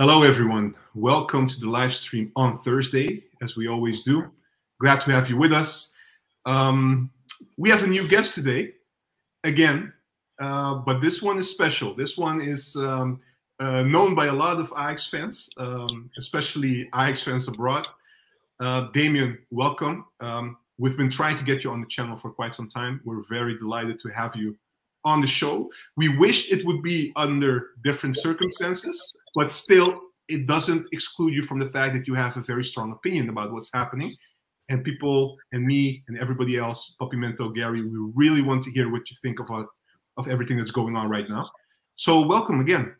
Hello, everyone. Welcome to the live stream on Thursday, as we always do. Glad to have you with us. Um, we have a new guest today, again, uh, but this one is special. This one is um, uh, known by a lot of Ajax fans, um, especially Ajax fans abroad. Uh, Damian, welcome. Um, we've been trying to get you on the channel for quite some time. We're very delighted to have you on the show. We wish it would be under different circumstances, but still, it doesn't exclude you from the fact that you have a very strong opinion about what's happening. And people and me and everybody else, PapiMento, Gary, we really want to hear what you think of, uh, of everything that's going on right now. So, welcome again.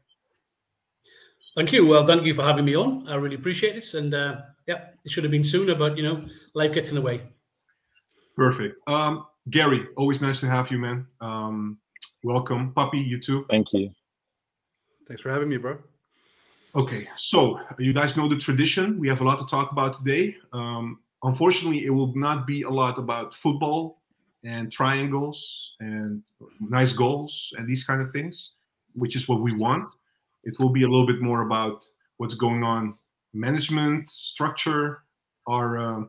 Thank you. Well, thank you for having me on. I really appreciate it. And uh, yeah, it should have been sooner, but you know, life gets in the way. Perfect. Um, Gary, always nice to have you, man. Um, welcome. Puppy, you too. Thank you. Thanks for having me, bro. Okay, so you guys know the tradition. We have a lot to talk about today. Um, unfortunately, it will not be a lot about football and triangles and nice goals and these kind of things, which is what we want. It will be a little bit more about what's going on, management, structure, our uh,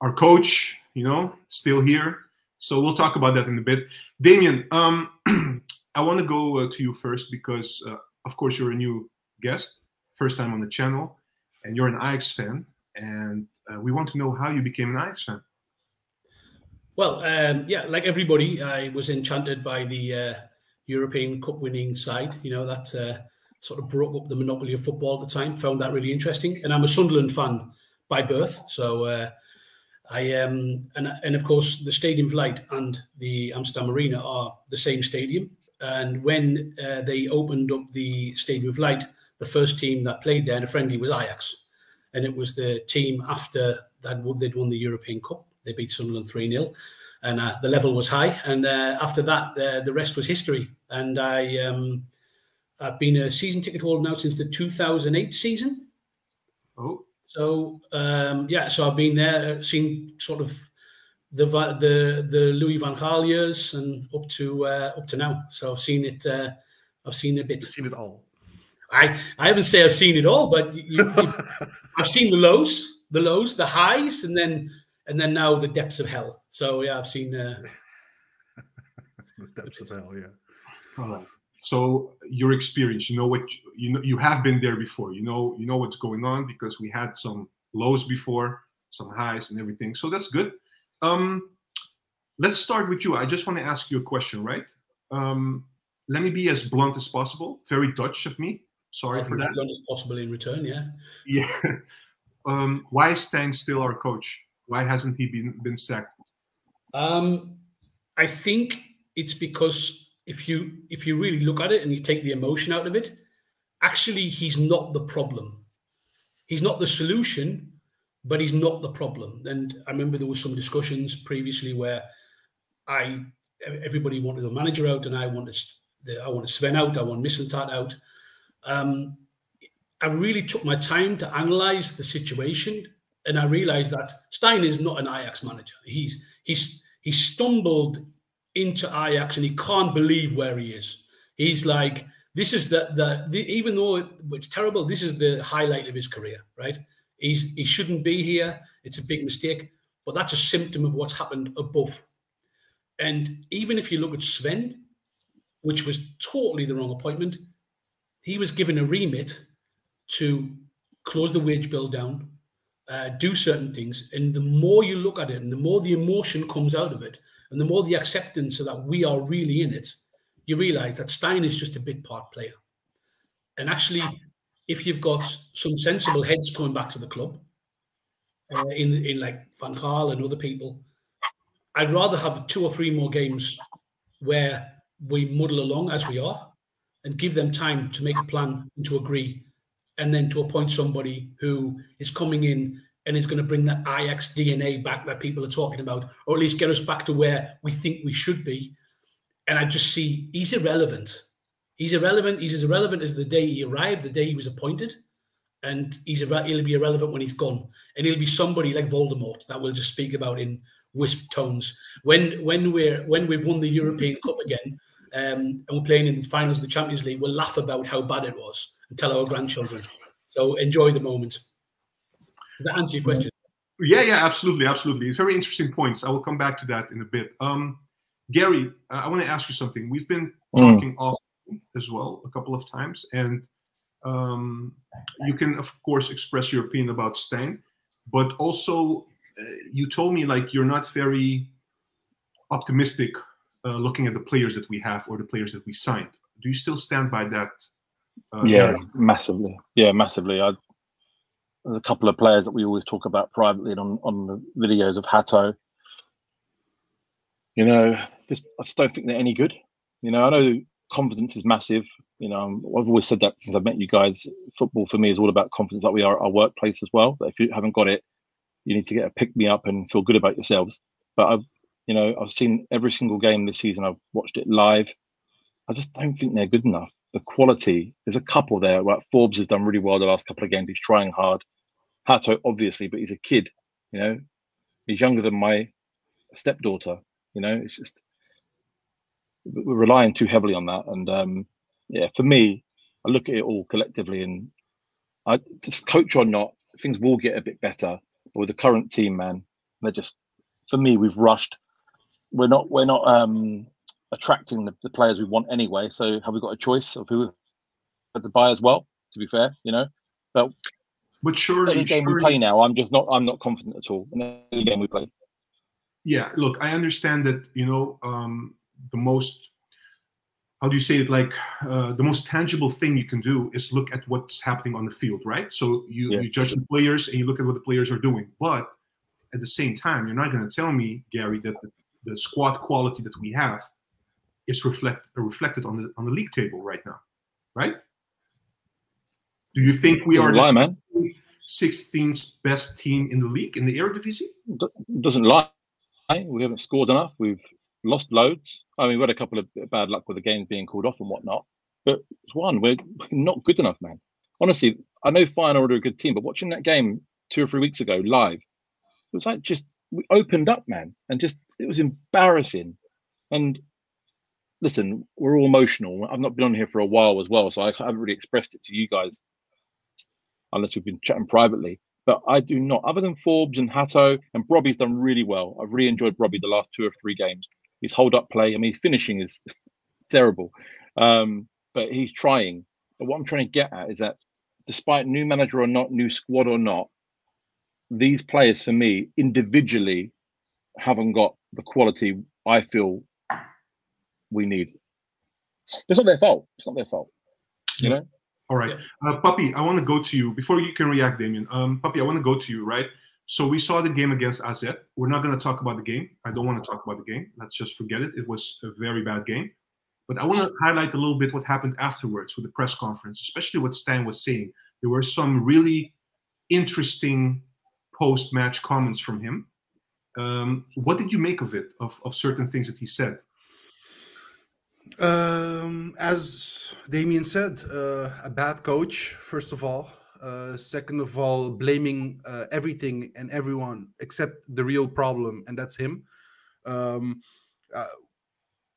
our coach, you know, still here. So we'll talk about that in a bit. Damian, um, I want to go uh, to you first because, uh, of course, you're a new guest, first time on the channel, and you're an Ajax fan, and uh, we want to know how you became an Ajax fan. Well, um, yeah, like everybody, I was enchanted by the uh, European Cup winning side. You know that uh, sort of broke up the monopoly of football at the time. Found that really interesting, and I'm a Sunderland fan by birth, so uh, I um and and of course the Stadium of Light and the Amsterdam Arena are the same stadium. And when uh, they opened up the Stadium of Light, the first team that played there in a friendly was Ajax, and it was the team after that they'd won the European Cup. They beat Sunderland three 0 and uh, the level was high. And uh, after that, uh, the rest was history. And I um, I've been a season ticket holder now since the 2008 season. Oh. So um, yeah, so I've been there, uh, seen sort of the the the Louis van Gaal years and up to uh, up to now. So I've seen it. Uh, I've seen a bit. You've seen it all. I I haven't say I've seen it all, but you, you, I've seen the lows, the lows, the highs, and then and then now the depths of hell. So yeah, I've seen. Uh, the depths of hell, yeah. All right. So your experience, you know what you know, you have been there before. You know, you know what's going on because we had some lows before, some highs and everything. So that's good. Um, let's start with you. I just want to ask you a question, right? Um, let me be as blunt as possible. Very Dutch of me. Sorry for that. As blunt as possible in return, yeah. Yeah. Um, why is Steijn still our coach? Why hasn't he been been sacked? Um, I think it's because if you if you really look at it and you take the emotion out of it, actually he's not the problem. He's not the solution, but he's not the problem. And I remember there was some discussions previously where I everybody wanted the manager out, and I wanted the, I wanted Sven out, I wanted Mislintat out. Um, I really took my time to analyze the situation, and I realized that Steijn is not an Ajax manager. He's he's he stumbled into Ajax and he can't believe where he is. He's like, this is the, the, the even though it's terrible, this is the highlight of his career, right? He's he shouldn't be here. It's a big mistake, but that's a symptom of what's happened above. And even if you look at Sven, which was totally the wrong appointment, he was given a remit to close the wage bill down, uh, do certain things. And the more you look at it and the more the emotion comes out of it, and the more the acceptance so that we are really in it, you realize that Steijn is just a bit part player. And actually, if you've got some sensible heads coming back to the club, uh, in in like Van Gaal and other people, I'd rather have two or three more games where we muddle along as we are, and give them time to make a plan and to agree, and then to appoint somebody who is coming in and is going to bring that Ajax DNA back that people are talking about, or at least get us back to where we think we should be. And I just see he's irrelevant. He's irrelevant. He's as irrelevant as the day he arrived, the day he was appointed, and he's he'll be irrelevant when he's gone. And he'll be somebody like Voldemort that we'll just speak about in wisp tones. When when we're when we've won the European Cup again, um, and we're playing in the finals of the Champions League, we'll laugh about how bad it was and tell our grandchildren. So enjoy the moment. Does that answer your question? Yeah, yeah, absolutely, absolutely. It's very interesting points. I will come back to that in a bit. Um, Gary, uh, I want to ask you something. We've been talking mm. off as well a couple of times, and um, you can of course express your opinion about Steijn, but also uh, you told me like you're not very optimistic uh, looking at the players that we have or the players that we signed. Do you still stand by that? Uh, yeah, area? massively. Yeah, massively. I, there's a couple of players that we always talk about privately on on the videos of Hato. You know, just I just don't think they're any good. You know, I know confidence is massive. You know, I've always said that since I've met you guys. Football for me is all about confidence, like we are at our workplace as well. But if you haven't got it, you need to get a pick me up and feel good about yourselves. But I've, you know, I've seen every single game this season. I've watched it live. I just don't think they're good enough. The quality, there's a couple there. Right, Forbs has done really well the last couple of games. He's trying hard. Hato, obviously, but he's a kid. You know, he's younger than my stepdaughter. You know, it's just we're relying too heavily on that. And um, yeah, for me, I look at it all collectively, and I just coach or not, things will get a bit better. But with the current team, man, they're just for me, we've rushed. We're not we're not um, attracting the, the players we want anyway. So have we got a choice of who to buy as well? To be fair, you know, but but surely any game surely, we play now, I'm just not I'm not confident at all in any game we play. Yeah, look, I understand that you know um, the most how do you say it like uh, the most tangible thing you can do is look at what's happening on the field right so you, yeah. you judge the players and you look at what the players are doing but at the same time you're not going to tell me gary that the, the, squad quality that we have is reflect, reflected on the on the league table right now right do you think we doesn't are lie, the 16th best team in the league in the Eredivisie? Doesn't lie. We haven't scored enough. We've lost loads. I mean, we had a couple of bad luck with the games being called off and whatnot. But one, we're not good enough, man. Honestly, I know Feyenoord are a good team, but watching that game two or three weeks ago live, it was like just we opened up, man, and just it was embarrassing. And listen, we're all emotional. I've not been on here for a while as well, so I haven't really expressed it to you guys unless we've been chatting privately. But I do not, other than Forbs and Hato and Brobbey's done really well. I've really enjoyed Brobbey the last two or three games his hold up play. I mean, his finishing is terrible, um, but he's trying. But what I'm trying to get at is that despite new manager or not, new squad or not, these players for me individually haven't got the quality I feel we need. It's not their fault. It's not their fault. You know. All right, uh, Puppy. I want to go to you before you can react, Damian. Um, Puppy, I want to go to you. Right. So we saw the game against AZ. We're not going to talk about the game. I don't want to talk about the game. Let's just forget it. It was a very bad game. But I want to highlight a little bit what happened afterwards with the press conference, especially what Steijn was saying. There were some really interesting post-match comments from him. Um, what did you make of it, of, of certain things that he said? Um, as Damian said, uh, a bad coach, first of all. Uh, second of all, blaming uh, everything and everyone except the real problem, and that's him. Um, uh,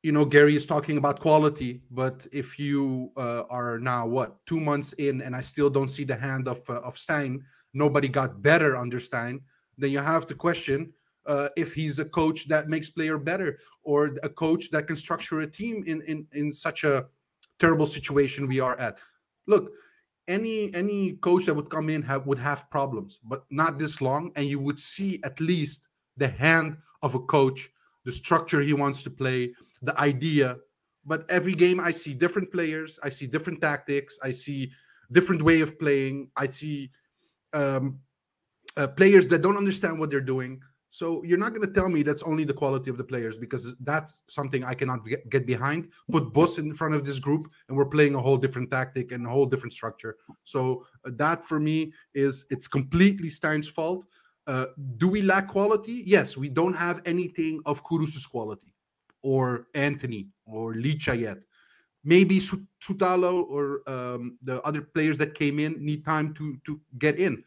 you know, Gary is talking about quality, but if you uh, are now what two months in, and I still don't see the hand of uh, of Steijn, nobody got better under Steijn, then you have to question uh, if he's a coach that makes player better or a coach that can structure a team in in in such a terrible situation we are at. Look, any any coach that would come in have would have problems, but not this long, and you would see at least the hand of a coach, the structure he wants to play, the idea. But every game, I see different players, I see different tactics, I see different way of playing, I see um, uh, players that don't understand what they're doing. So you're not going to tell me that's only the quality of the players because that's something I cannot get behind. Put Bosz in front of this group, and we're playing a whole different tactic and a whole different structure. So uh, that for me is it's completely Steijn's fault. Uh, do we lack quality? Yes, we don't have anything of Kudus's quality, or Antony, or Licha yet. Maybe Sutalo or um, the other players that came in need time to to get in.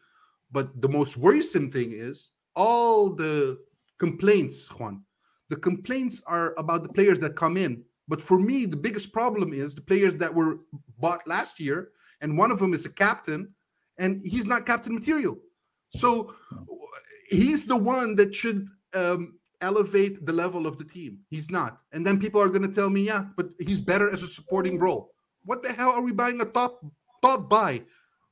But the most worrisome thing is all the complaints, Juan, the complaints are about the players that come in. But for me, the biggest problem is the players that were bought last year, and one of them is a captain, and he's not captain material. So he's the one that should um, elevate the level of the team. He's not. And then people are going to tell me, yeah, but he's better as a supporting role. What the hell are we buying a top top buy?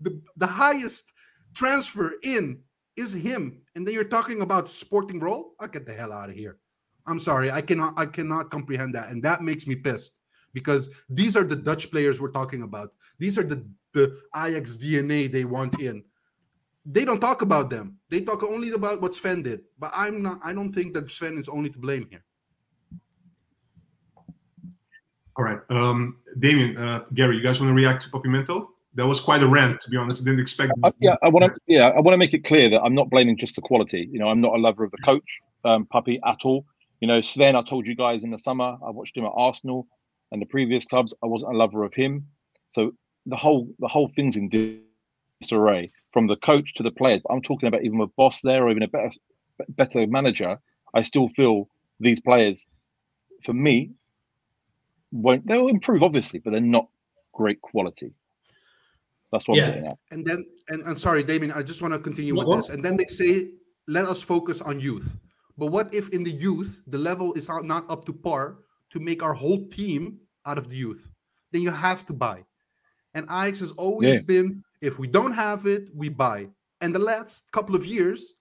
The the highest transfer in is him. And then you're talking about sporting role? I'll get the hell out of here. I'm sorry. I cannot I cannot comprehend that. And that makes me pissed because these are the Dutch players we're talking about. These are the the Ajax DNA they want in they don't talk about them. They talk only about what Sven did. But I'm not. I don't think that Sven is only to blame here. All right, um, Damian, uh, Gary, you guys want to react to PapiMento? That was quite a rant, to be honest. I didn't expect. Uh, yeah, I want to. Yeah, I want to make it clear that I'm not blaming just the quality. You know, I'm not a lover of the coach, um, Puppy, at all. You know, Sven, I told you guys in the summer, I watched him at Arsenal and the previous clubs. I wasn't a lover of him. So the whole the whole thing's in disarray from the coach to the players. But I'm talking about even a boss there or even a better better manager. I still feel these players, for me, won't they'll improve obviously, but they're not great quality. That's what yeah. I'm getting at. And then and, and sorry, Damian, I just want to continue what, with this. And then they say, let us focus on youth. But what if in the youth the level is not up to par to make our whole team out of the youth? Then you have to buy. And Ajax has always yeah. been if we don't have it, we buy. And the last couple of years,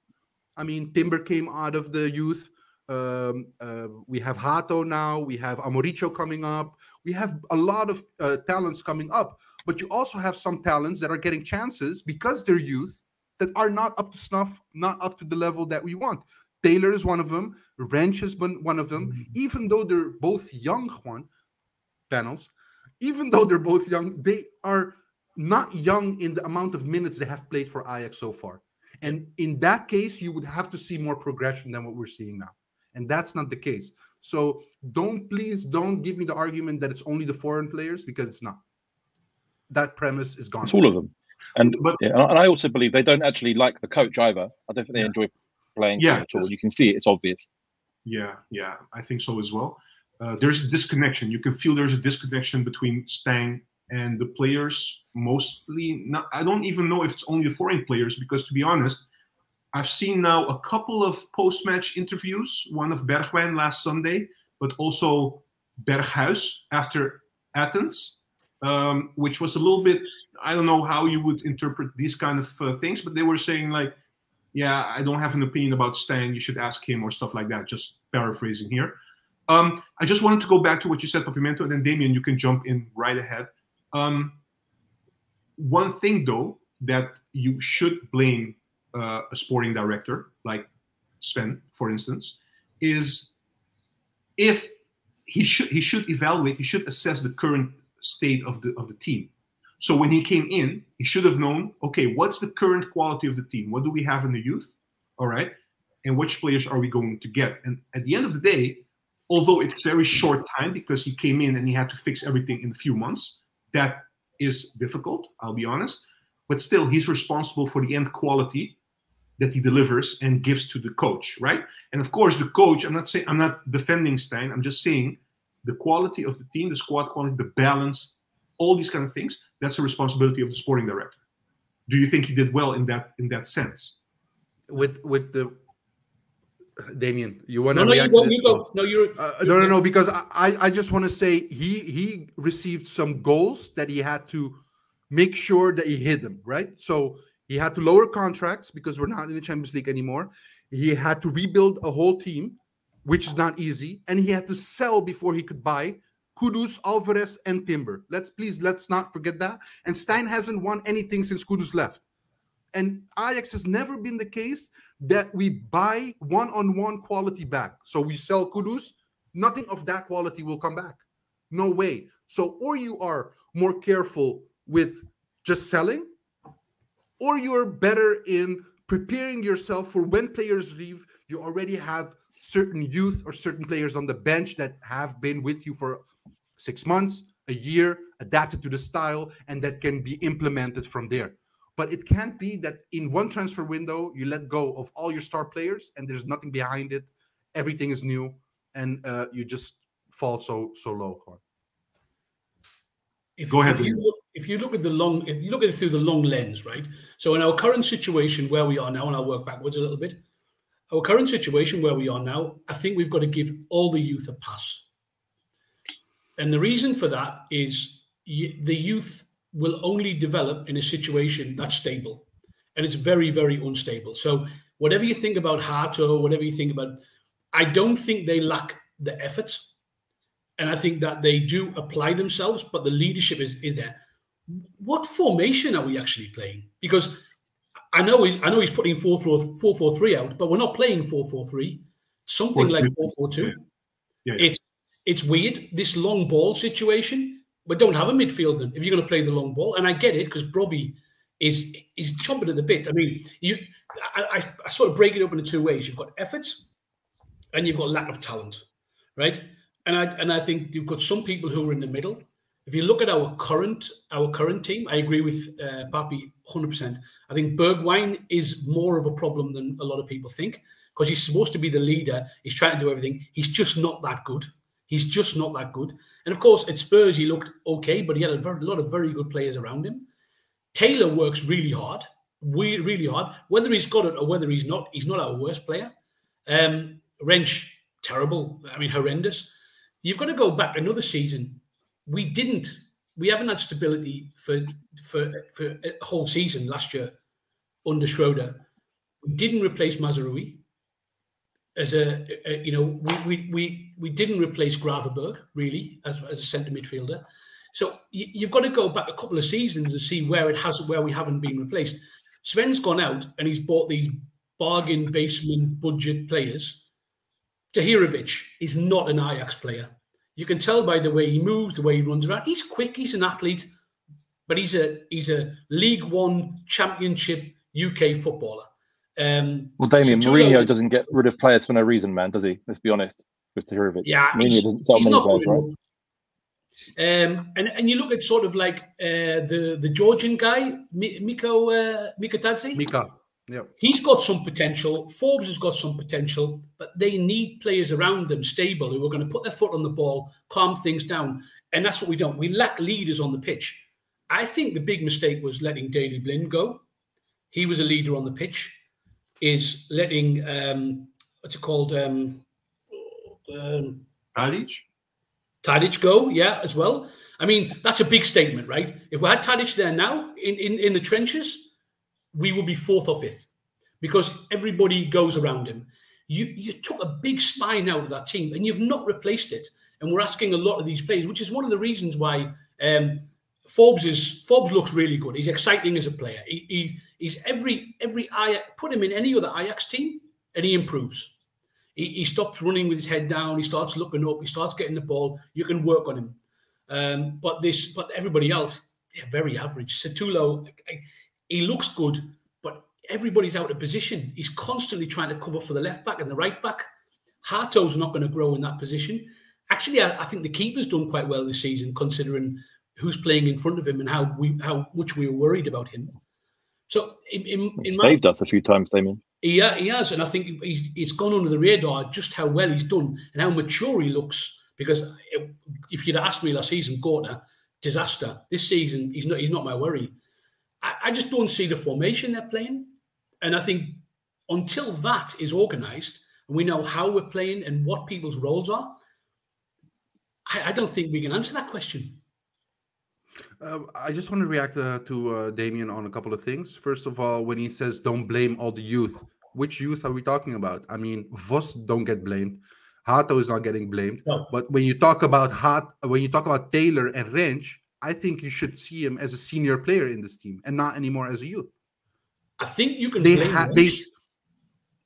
I mean, Timber came out of the youth. Um, uh, we have Hato now. We have Amourricho coming up. We have a lot of uh, talents coming up. But you also have some talents that are getting chances because they're youth that are not up to snuff, not up to the level that we want. Taylor is one of them. Rensch has been one of them. Mm-hmm. Even though they're both young, Juan panels, even though they're both young, they are not young in the amount of minutes they have played for Ajax so far. And in that case, you would have to see more progression than what we're seeing now. And that's not the case. So don't please don't give me the argument that it's only the foreign players because it's not. That premise is gone. It's all of them. And but yeah, and I also believe they don't actually like the coach either. I don't think they yeah. enjoy playing yeah, at all. You can see it, it's obvious. Yeah, yeah, I think so as well. Uh, there's a disconnection. You can feel there's a disconnection between stang and the players mostly not, i don't even know if it's only the foreign players because to be honest i've seen now a couple of post-match interviews one of bergwijn last sunday but also berghuis after athens um, which was a little bit i don't know how you would interpret these kind of uh, things but they were saying like yeah i don't have an opinion about Steijn you should ask him or stuff like that just paraphrasing here um, I just wanted to go back to what you said, PapiMento, and then Damian, you can jump in right ahead. Um, one thing, though, that you should blame uh, a sporting director like Sven, for instance, is if he should he should evaluate, he should assess the current state of the of the team. So when he came in, he should have known, okay, what's the current quality of the team? What do we have in the youth? All right. And which players are we going to get? And at the end of the day, although it's very short time because he came in and he had to fix everything in a few months, that is difficult, I'll be honest. But still, he's responsible for the end quality that he delivers and gives to the coach, right? And of course, the coach, I'm not saying I'm not defending Steijn, I'm just saying the quality of the team, the squad quality, the balance, all these kind of things, that's a responsibility of the sporting director. Do you think he did well in that in that sense? With with the Damian, you want to no, react no, you go, to this? No, you're, uh, you're, no, no, no. Because I, I just want to say he he received some goals that he had to make sure that he hit them right. So he had to lower contracts because we're not in the Champions League anymore. He had to rebuild a whole team, which is not easy, and he had to sell before he could buy Kudus, Alvarez, and Timber. Let's please let's not forget that. And Steijn hasn't won anything since Kudus left. And Ajax has never been the case that we buy one-on-one quality back. So we sell Kudus, nothing of that quality will come back. No way. So or you are more careful with just selling, or you're better in preparing yourself for when players leave, you already have certain youth or certain players on the bench that have been with you for six months, a year, adapted to the style, and that can be implemented from there. But it can't be that in one transfer window you let go of all your star players and there's nothing behind it. Everything is new, and uh, you just fall so so low. If, Go ahead. If you, look, if you look at the long, if you look at it through the long lens, right? So in our current situation where we are now, and I'll work backwards a little bit. Our current situation where we are now, I think we've got to give all the youth a pass. And the reason for that is the youth will only develop in a situation that's stable. And it's very, very unstable. So whatever you think about Hato, whatever you think about, I don't think they lack the efforts. And I think that they do apply themselves, but the leadership is, is there. What formation are we actually playing? Because I know he's I know he's putting 4 4 4 4 3 out, but we're not playing 4 4 3. Something like 4 4 2. Yeah. It's it's weird, this long ball situation. We don't have a midfielder if you're going to play the long ball. And I get it because Brobbey is is chomping at the bit. I mean, you I, I, I sort of break it up into two ways. You've got efforts and you've got lack of talent, right? And I and I think you've got some people who are in the middle. If you look at our current our current team, I agree with uh, Papi 100%. I think Bergwijn is more of a problem than a lot of people think because he's supposed to be the leader. He's trying to do everything. He's just not that good. He's just not that good. And of course, at Spurs, he looked okay, but he had a, very, a lot of very good players around him. Taylor works really hard, really, really hard. Whether he's got it or whether he's not, he's not our worst player. Um, Rensch, terrible. I mean, horrendous. You've got to go back another season. We didn't. We haven't had stability for for for a whole season last year under Schreuder. We didn't replace Mazraoui as a, a, you know we, we we we didn't replace Gravenberch really as, as a centre midfielder. So you, have got to go back a couple of seasons and see where it has where we haven't been replaced. Sven's gone out and he's bought these bargain basement budget players Tahirovic is not an Ajax player. You can tell by the way he moves, the way he runs around. He's quick. He's an athlete, but he's a he's a League One Championship UK footballer. Um, well, Damian so Mourinho doesn't get rid of players for no reason, man, does he? Let's be honest with Tahirovic. Yeah, Mourinho doesn't sell many players, right? Um, and and you look at sort of like uh, the the Georgian guy, Miko uh, Mikautadze. Mika. Yeah. He's got some potential. Forbs has got some potential, but they need players around them stable who are going to put their foot on the ball, calm things down. And that's what we don't. We lack leaders on the pitch. I think the big mistake was letting Daley Blind go. He was a leader on the pitch. Is letting um, what's it called? Um, um, Tadic? Tadic go, yeah, as well. I mean, that's a big statement, right? If we had Tadic there now in, in, in the trenches, we will be fourth or fifth because everybody goes around him. You you took a big spine out of that team and you've not replaced it. And we're asking a lot of these players, which is one of the reasons why um, Forbs is Forbs looks really good. He's exciting as a player. He, he, he's every every Ajax, put him in any other Ajax team and he improves. He, he, stops running with his head down. He starts looking up. He starts getting the ball. You can work on him. Um, but this, but everybody else, yeah, very average. Sutalo, he looks good, but everybody's out of position. He's constantly trying to cover for the left back and the right back. Hato's not going to grow in that position. Actually, I, I, think the keeper's done quite well this season, considering who's playing in front of him and how we how much we were worried about him. So, in, in, in saved my, us a few times, Damian. Yeah, uh, he has, and I think he's, it's gone under the radar just how well he's done and how mature he looks. Because if you'd asked me last season, Gorter, disaster. This season, he's not he's not my worry. I, I just don't see the formation they're playing. And I think until that is organized and we know how we're playing and what people's roles are, I, I don't think we can answer that question. Uh, I just want to react uh, to uh, Damian on a couple of things. First of all, when he says don't blame all the youth, which youth are we talking about? I mean, Vos don't get blamed. Hato is not getting blamed. No. But when you talk about Hat, when you talk about Taylor and Rensch, I think you should see him as a senior player in this team and not anymore as a youth. I think you can. They had they,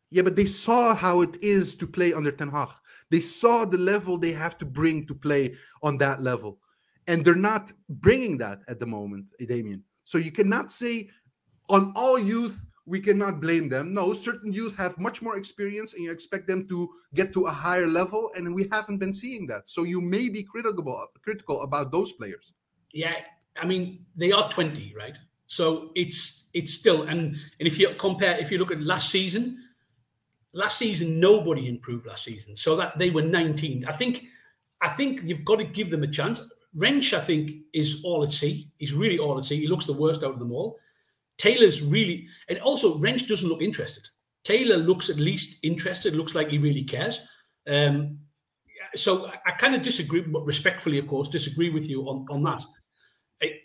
yeah, but they saw how it is to play under Ten Hag. They saw the level they have to bring to play on that level, and they're not bringing that at the moment, Damian. So you cannot say on all youth we cannot blame them. No, certain youth have much more experience, and you expect them to get to a higher level, and we haven't been seeing that. So you may be critical critical about those players yeah, I mean they are twenty, right? So it's it's still and and if you compare, if you look at last season, last season nobody improved last season, so that they were nineteen. I think I think you've got to give them a chance. Rensch, I think, is all at sea. He's really all at sea. He looks the worst out of them all. Taylor's really, and also Rensch doesn't look interested. Taylor looks at least interested. Looks like he really cares. Um, so I, I kind of disagree, but respectfully, of course, disagree with you on on that.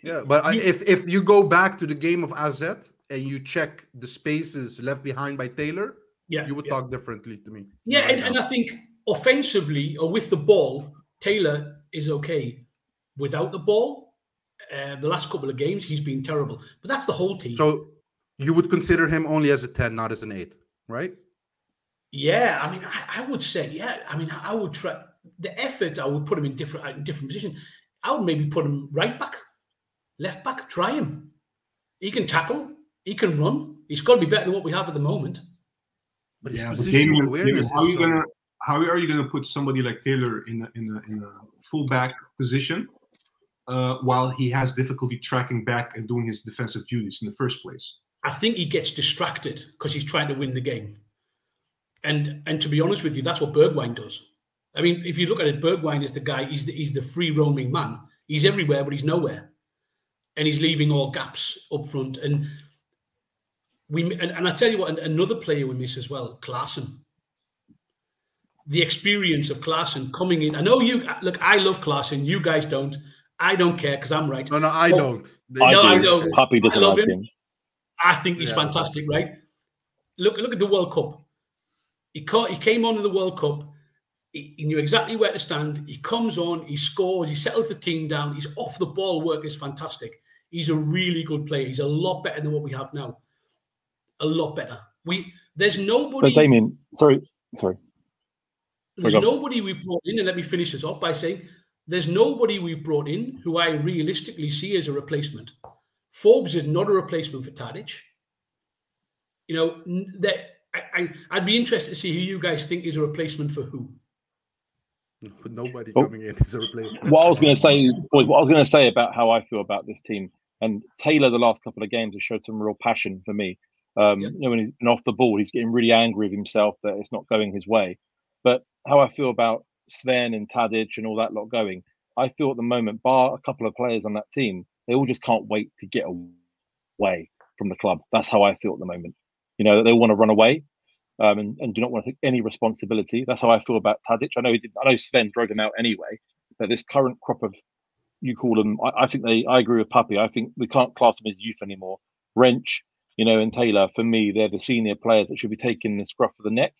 Yeah, but you, if if you go back to the game of AZ and you check the spaces left behind by Taylor, yeah, you would yeah. talk differently to me. Yeah, right and, and I think offensively or with the ball, Taylor is okay. Without the ball, uh, the last couple of games he's been terrible. But that's the whole team. So you would consider him only as a ten, not as an eight, right? Yeah, I mean, I, I would say, yeah. I mean, I would try the effort. I would put him in different in different position. I would maybe put him right back, left back. Try him. He can tackle. He can run. He's got to be better than what we have at the moment. But yeah, but Damian, awareness how are you gonna how are you gonna put somebody like Taylor in a, in a, in a fullback position uh, while he has difficulty tracking back and doing his defensive duties in the first place? I think he gets distracted because he's trying to win the game. And and to be honest with you, that's what Bergwijn does. I mean, if you look at it, Bergwijn is the guy. He's the, he's the free roaming man. He's everywhere, but he's nowhere, and he's leaving all gaps up front. And we and, and I tell you what, another player we miss as well, Klaassen. The experience of Klaassen coming in. I know you look. I love Klaassen. You guys don't. I don't care because I'm right. No, no, I so, don't. I no, do. I don't. Puppy doesn't I love him. him. I think he's yeah. fantastic, right? Look, look at the World Cup. He caught, he came on in the World Cup. He, he, knew exactly where to stand. He comes on, he scores, he settles the team down. He's off the ball work is fantastic. He's a really good player. He's a lot better than what we have now. A lot better. We there's nobody. But Damian, sorry, sorry. There's nobody we've brought in, and let me finish this off by saying there's nobody we've brought in who I realistically see as a replacement. Forbs is not a replacement for Tadic. You know, that I, would be interested to see who you guys think is a replacement for who. Nobody oh. coming in is a replacement. What I was going to say, boys, what I was going to say about how I feel about this team and Taylor, the last couple of games has showed some real passion for me. Um, yeah. You know, when he's off the ball, he's getting really angry with himself that it's not going his way. But how I feel about Sven and Tadic and all that lot going, I feel at the moment, bar a couple of players on that team, they all just can't wait to get away from the club. That's how I feel at the moment. You know, they want to run away um, and, and do not want to take any responsibility. That's how I feel about Tadic. I know he did, I know Sven drove him out anyway, but this current crop of you call them, I, I think they. I agree with Puppy. I think we can't class them as youth anymore. Rensch, you know, and Taylor. For me, they're the senior players that should be taking the scruff of the neck.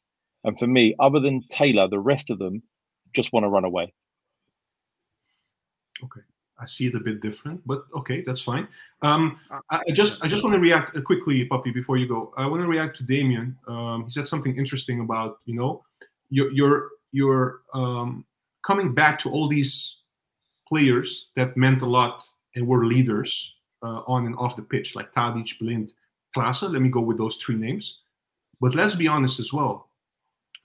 And for me, other than Taylor, the rest of them just want to run away. Okay. I see it a bit different, but okay, that's fine. Um, I, I, just I just want to react quickly, Puppy, before you go. I want to react to Damian. Um, he said something interesting about you know you're you're, you're um, coming back to all these players that meant a lot and were leaders uh, on and off the pitch, like Tadic, Blind, Klaassen. Let me go with those three names. But let's be honest as well.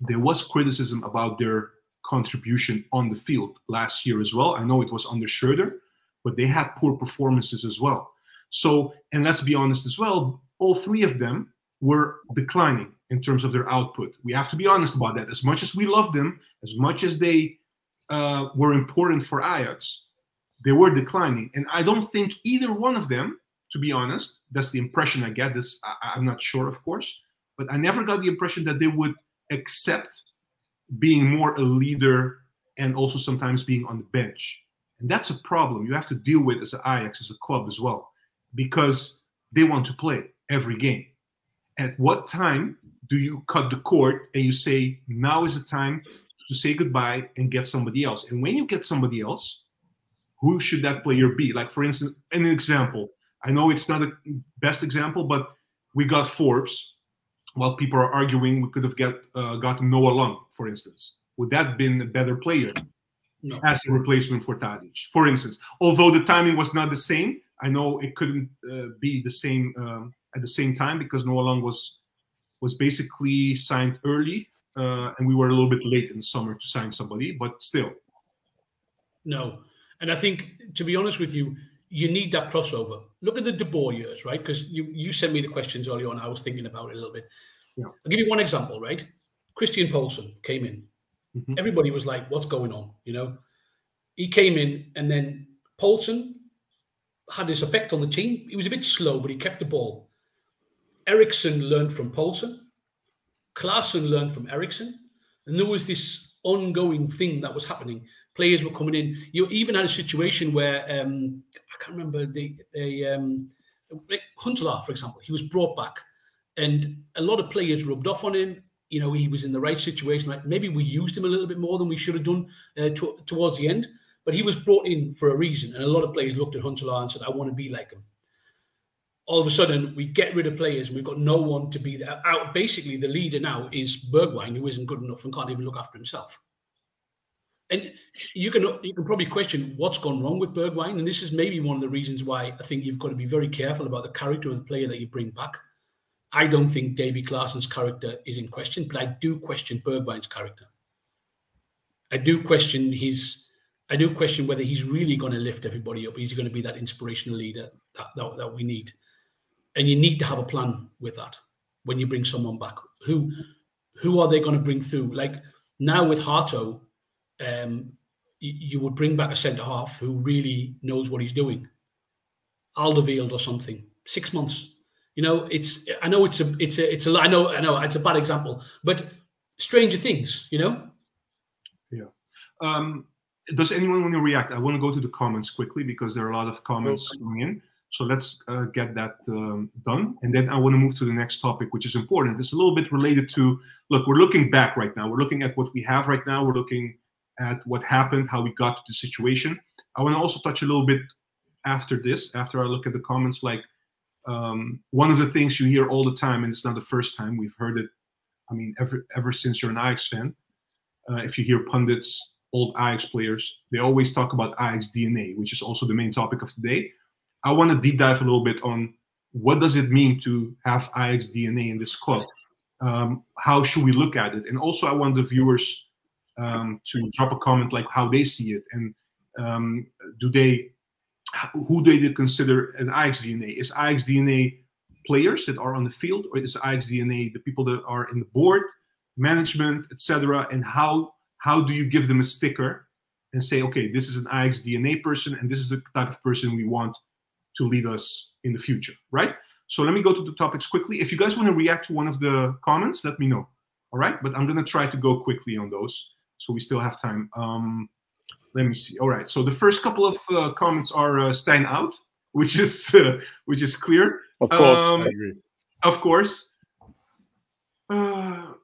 There was criticism about their contribution on the field last year as well. I know it was under Schreuder, but they had poor performances as well. So, and let's be honest as well, all three of them were declining in terms of their output. We have to be honest about that. As much as we love them, as much as they uh, were important for Ajax, they were declining. And I don't think either one of them, to be honest, that's the impression I get. This I, I'm not sure, of course, but I never got the impression that they would accept being more a leader and also sometimes being on the bench. And that's a problem you have to deal with as an Ajax, as a club as well, because they want to play every game. At what time do you cut the cord and you say, now is the time to say goodbye and get somebody else? And when you get somebody else, who should that player be? Like, for instance, an example. I know it's not the best example, but we got Forbs while people are arguing we could have get uh, gotten Noah Lang, for instance. Would that been a better player no. as a replacement for Tadic, for instance? Although the timing was not the same, I know it couldn't uh, be the same um, at the same time because Noah Lang was was basically signed early, uh, and we were a little bit late in the summer to sign somebody, but still. No, and I think to be honest with you, you need that crossover. Look at the De Boer years, right? Because you you sent me the questions earlier on. I was thinking about it a little bit. Yeah. I'll give you one example, right? Christian Poulsen came in. Mm-hmm. Everybody was like, "What's going on?" You know, he came in, and then Poulsen had this effect on the team. He was a bit slow, but he kept the ball. Eriksen learned from Poulsen. Klaassen learned from Eriksen. And there was this ongoing thing that was happening. Players were coming in. You even had a situation where um, I can't remember the, the um, Huntelaar, for example, he was brought back, and a lot of players rubbed off on him. You know, he was in the right situation. Like maybe we used him a little bit more than we should have done uh, to, towards the end. But he was brought in for a reason, and a lot of players looked at Huntelaar and said, "I want to be like him." All of a sudden, we get rid of players, and we've got no one to be there. Out, basically, the leader now is Bergwijn, who isn't good enough and can't even look after himself. And you can you can probably question what's gone wrong with Bergwijn, and this is maybe one of the reasons why I think you've got to be very careful about the character of the player that you bring back. I don't think Davy Klaassen's character is in question, but I do question Bergwijn's character. I do question his I do question whether he's really going to lift everybody up. He's going to be that inspirational leader that, that, that we need. And you need to have a plan with that when you bring someone back. Who who are they going to bring through? Like now with Hato, um, you, you would bring back a centre half who really knows what he's doing. Alderweireld or something. Six months. You know, it's I know it's a it's a it's a I know I know it's a bad example, but stranger things, you know? Yeah. Um does anyone want to react? I want to go to the comments quickly because there are a lot of comments okay. coming in. So let's uh, get that um, done. And then I want to move to the next topic, which is important. It's a little bit related to look, we're looking back right now. We're looking at what we have right now. We're looking at what happened, how we got to the situation. I want to also touch a little bit after this, after I look at the comments, like um, one of the things you hear all the time, and it's not the first time we've heard it. I mean, ever ever since you're an Ajax fan, uh, if you hear pundits old Ajax players, they always talk about Ajax DNA, which is also the main topic of today. I want to deep dive a little bit on what does it mean to have Ajax DNA in this club? Um, how should we look at it? And also, I want the viewers um, to drop a comment like how they see it and um, do they who do they consider an Ajax DNA? Is Ajax DNA players that are on the field, or is Ajax DNA the people that are in the board, management, etc. And how how do you give them a sticker and say, okay, this is an Ajax DNA person, and this is the type of person we want to lead us in the future, right? So let me go to the topics quickly. If you guys want to react to one of the comments, let me know. All right, but I'm gonna try to go quickly on those, so we still have time. Um, let me see. All right, so the first couple of uh, comments are uh, Steijn out, which is uh, which is clear. Of course, um, I agree. Of course. Uh,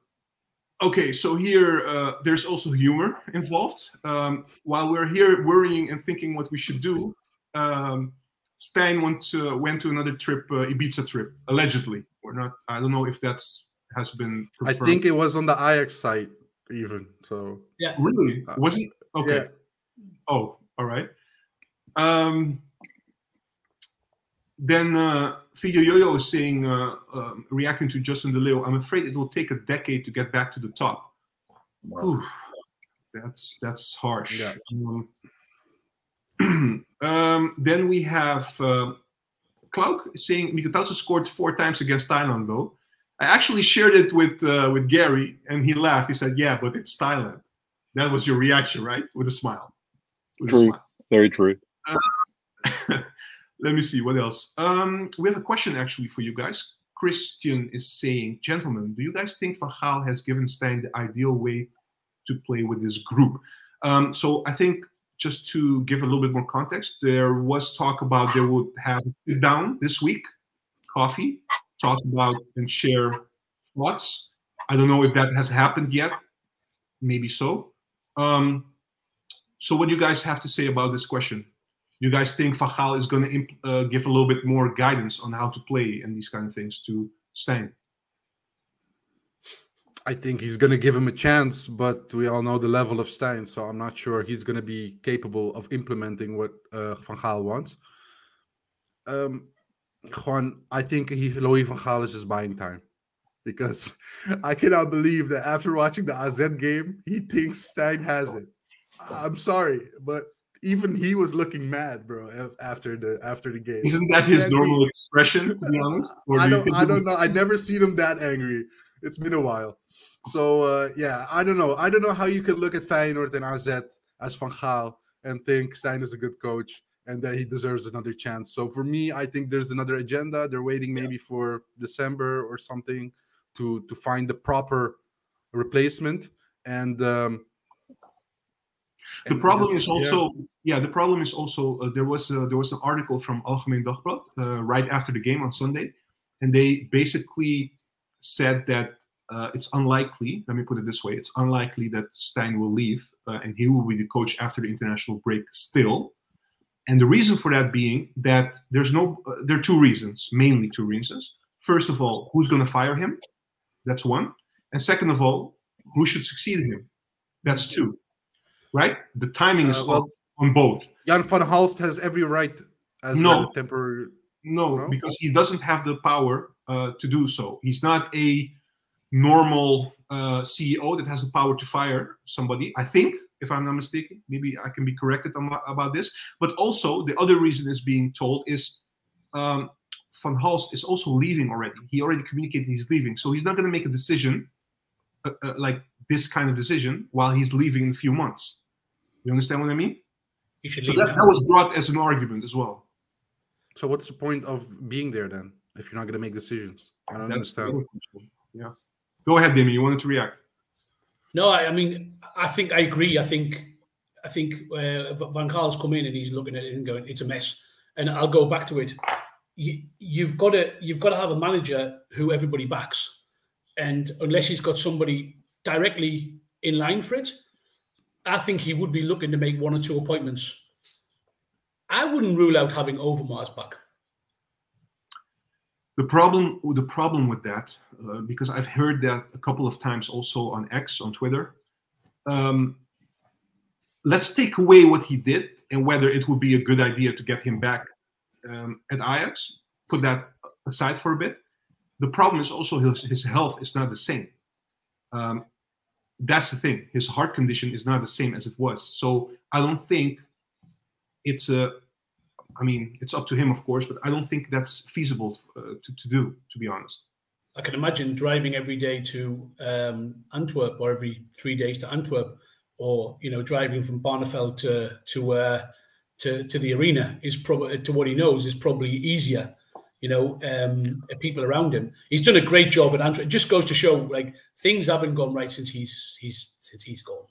okay, so here uh, there's also humor involved. Um, while we're here worrying and thinking what we should do, um, Steijn went to, went to another trip, uh, Ibiza trip, allegedly. Or not. I don't know if that's has been. Confirmed. I think it was on the Ajax site, even. So yeah, really uh, wasn't Okay. Yeah. Oh, all right. Um, then uh, Video Yo-Yo is saying, uh, uh, reacting to Justin DeLeo, I'm afraid it will take a decade to get back to the top. Wow. that's that's harsh. Yeah. Um, um, then we have uh, Cloud saying Mikautadze scored four times against Thailand, though. I actually shared it with uh, with Gary, and he laughed. He said, "Yeah, but it's Thailand." That was your reaction, right? With a smile. With true. A smile. Very true. Uh, Let me see what else. Um, we have a question actually for you guys. Christian is saying, gentlemen, do you guys think Gaal has given Steijn the ideal way to play with this group? Um, so I think just to give a little bit more context, there was talk about they would have a sit down this week, coffee, talk about and share thoughts. I don't know if that has happened yet. Maybe so. Um, so what do you guys have to say about this question? you guys think Van is going to uh, give a little bit more guidance on how to play and these kind of things to Steijn? I think he's going to give him a chance, but we all know the level of Steijn, so I'm not sure he's going to be capable of implementing what uh, Van Gaal wants. Um, Juan, I think he, Louis Van Gaal is just buying time because I cannot believe that after watching the AZ game, he thinks Steijn has it. I'm sorry, but even he was looking mad, bro, after the after the game. Isn't that his normal expression, to be honest? Or I do don't, I don't know. I never seen him that angry. It's been a while. So uh, yeah, I don't know. I don't know how you can look at Feyenoord and AZ as Van Gaal and think Steijn is a good coach and that he deserves another chance. So for me, I think there's another agenda. They're waiting maybe yeah. for December or something to to find the proper replacement. And um, the problem is also yeah. yeah. the problem is also uh, there was a, there was an article from Algemeen Dagblad uh, right after the game on Sunday, and they basically said that uh, it's unlikely. Let me put it this way: it's unlikely that Steijn will leave uh, and he will be the coach after the international break still. And the reason for that being that there's no uh, there are two reasons, mainly two reasons. First of all, who's going to fire him? That's one. And second of all, who should succeed him? That's two right? The timing is uh, well, on both. Jan van Halst has every right as no, a temporary. No, no, because he doesn't have the power uh, to do so. He's not a normal uh, CEO that has the power to fire somebody. I think, if I'm not mistaken, maybe I can be corrected about this. But also, the other reason is being told is um, Van Halst is also leaving already. He already communicated he's leaving, so he's not going to make a decision uh, uh, like this kind of decision while he's leaving in a few months. You understand what I mean? He should so that, that, was brought as an argument as well. So what's the point of being there then if you're not going to make decisions? I don't That's understand. Yeah. Go ahead, Demi. You wanted to react. No, I, I mean, I think I agree. I think I think uh, Van Gaal's come in and he's looking at it and going, "It's a mess." And I'll go back to it. You, you've got to you've got to have a manager who everybody backs, and unless he's got somebody directly in line for it, I think he would be looking to make one or two appointments. I wouldn't rule out having Overmars back. The problem, the problem with that, uh, because I've heard that a couple of times also on X on Twitter. Um, let's take away what he did and whether it would be a good idea to get him back um, at Ajax. Put that aside for a bit. The problem is also his, his health is not the same. Um, that's the thing. His heart condition is not the same as it was. So I don't think it's a. I mean, it's up to him, of course, but I don't think that's feasible uh, to, to do. To be honest. I can imagine driving every day to um, Antwerp or every three days to Antwerp, or you know, driving from Barneveld to to uh, to to the arena is probably to what he knows is probably easier you know, um, people around him. He's done a great job at Antwerp. It just goes to show, like, things haven't gone right since he's he's since he's gone.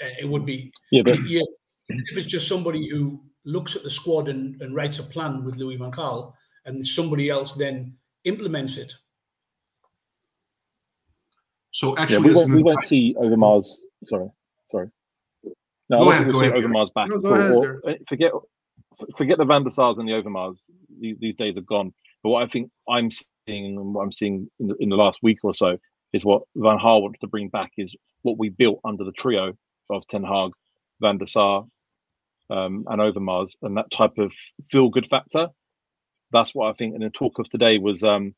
Uh, it would be, yeah, but yeah, if it's just somebody who looks at the squad and, and writes a plan with Louis Van Gaal, and somebody else then implements it. So actually, yeah, we, won't, we won't see Overmars. Sorry, sorry. No, go I don't think we'll see Overmars back. No, or, or, eh, forget forget the Van der Sars and the Overmars. These, these, days are gone. But what I think I'm seeing and what I'm seeing in the, in the last week or so is what Van Gaal wants to bring back is what we built under the trio of Ten Hag, Van der Sar, um, and Overmars, and that type of feel good factor. That's what I think. And the talk of today was um,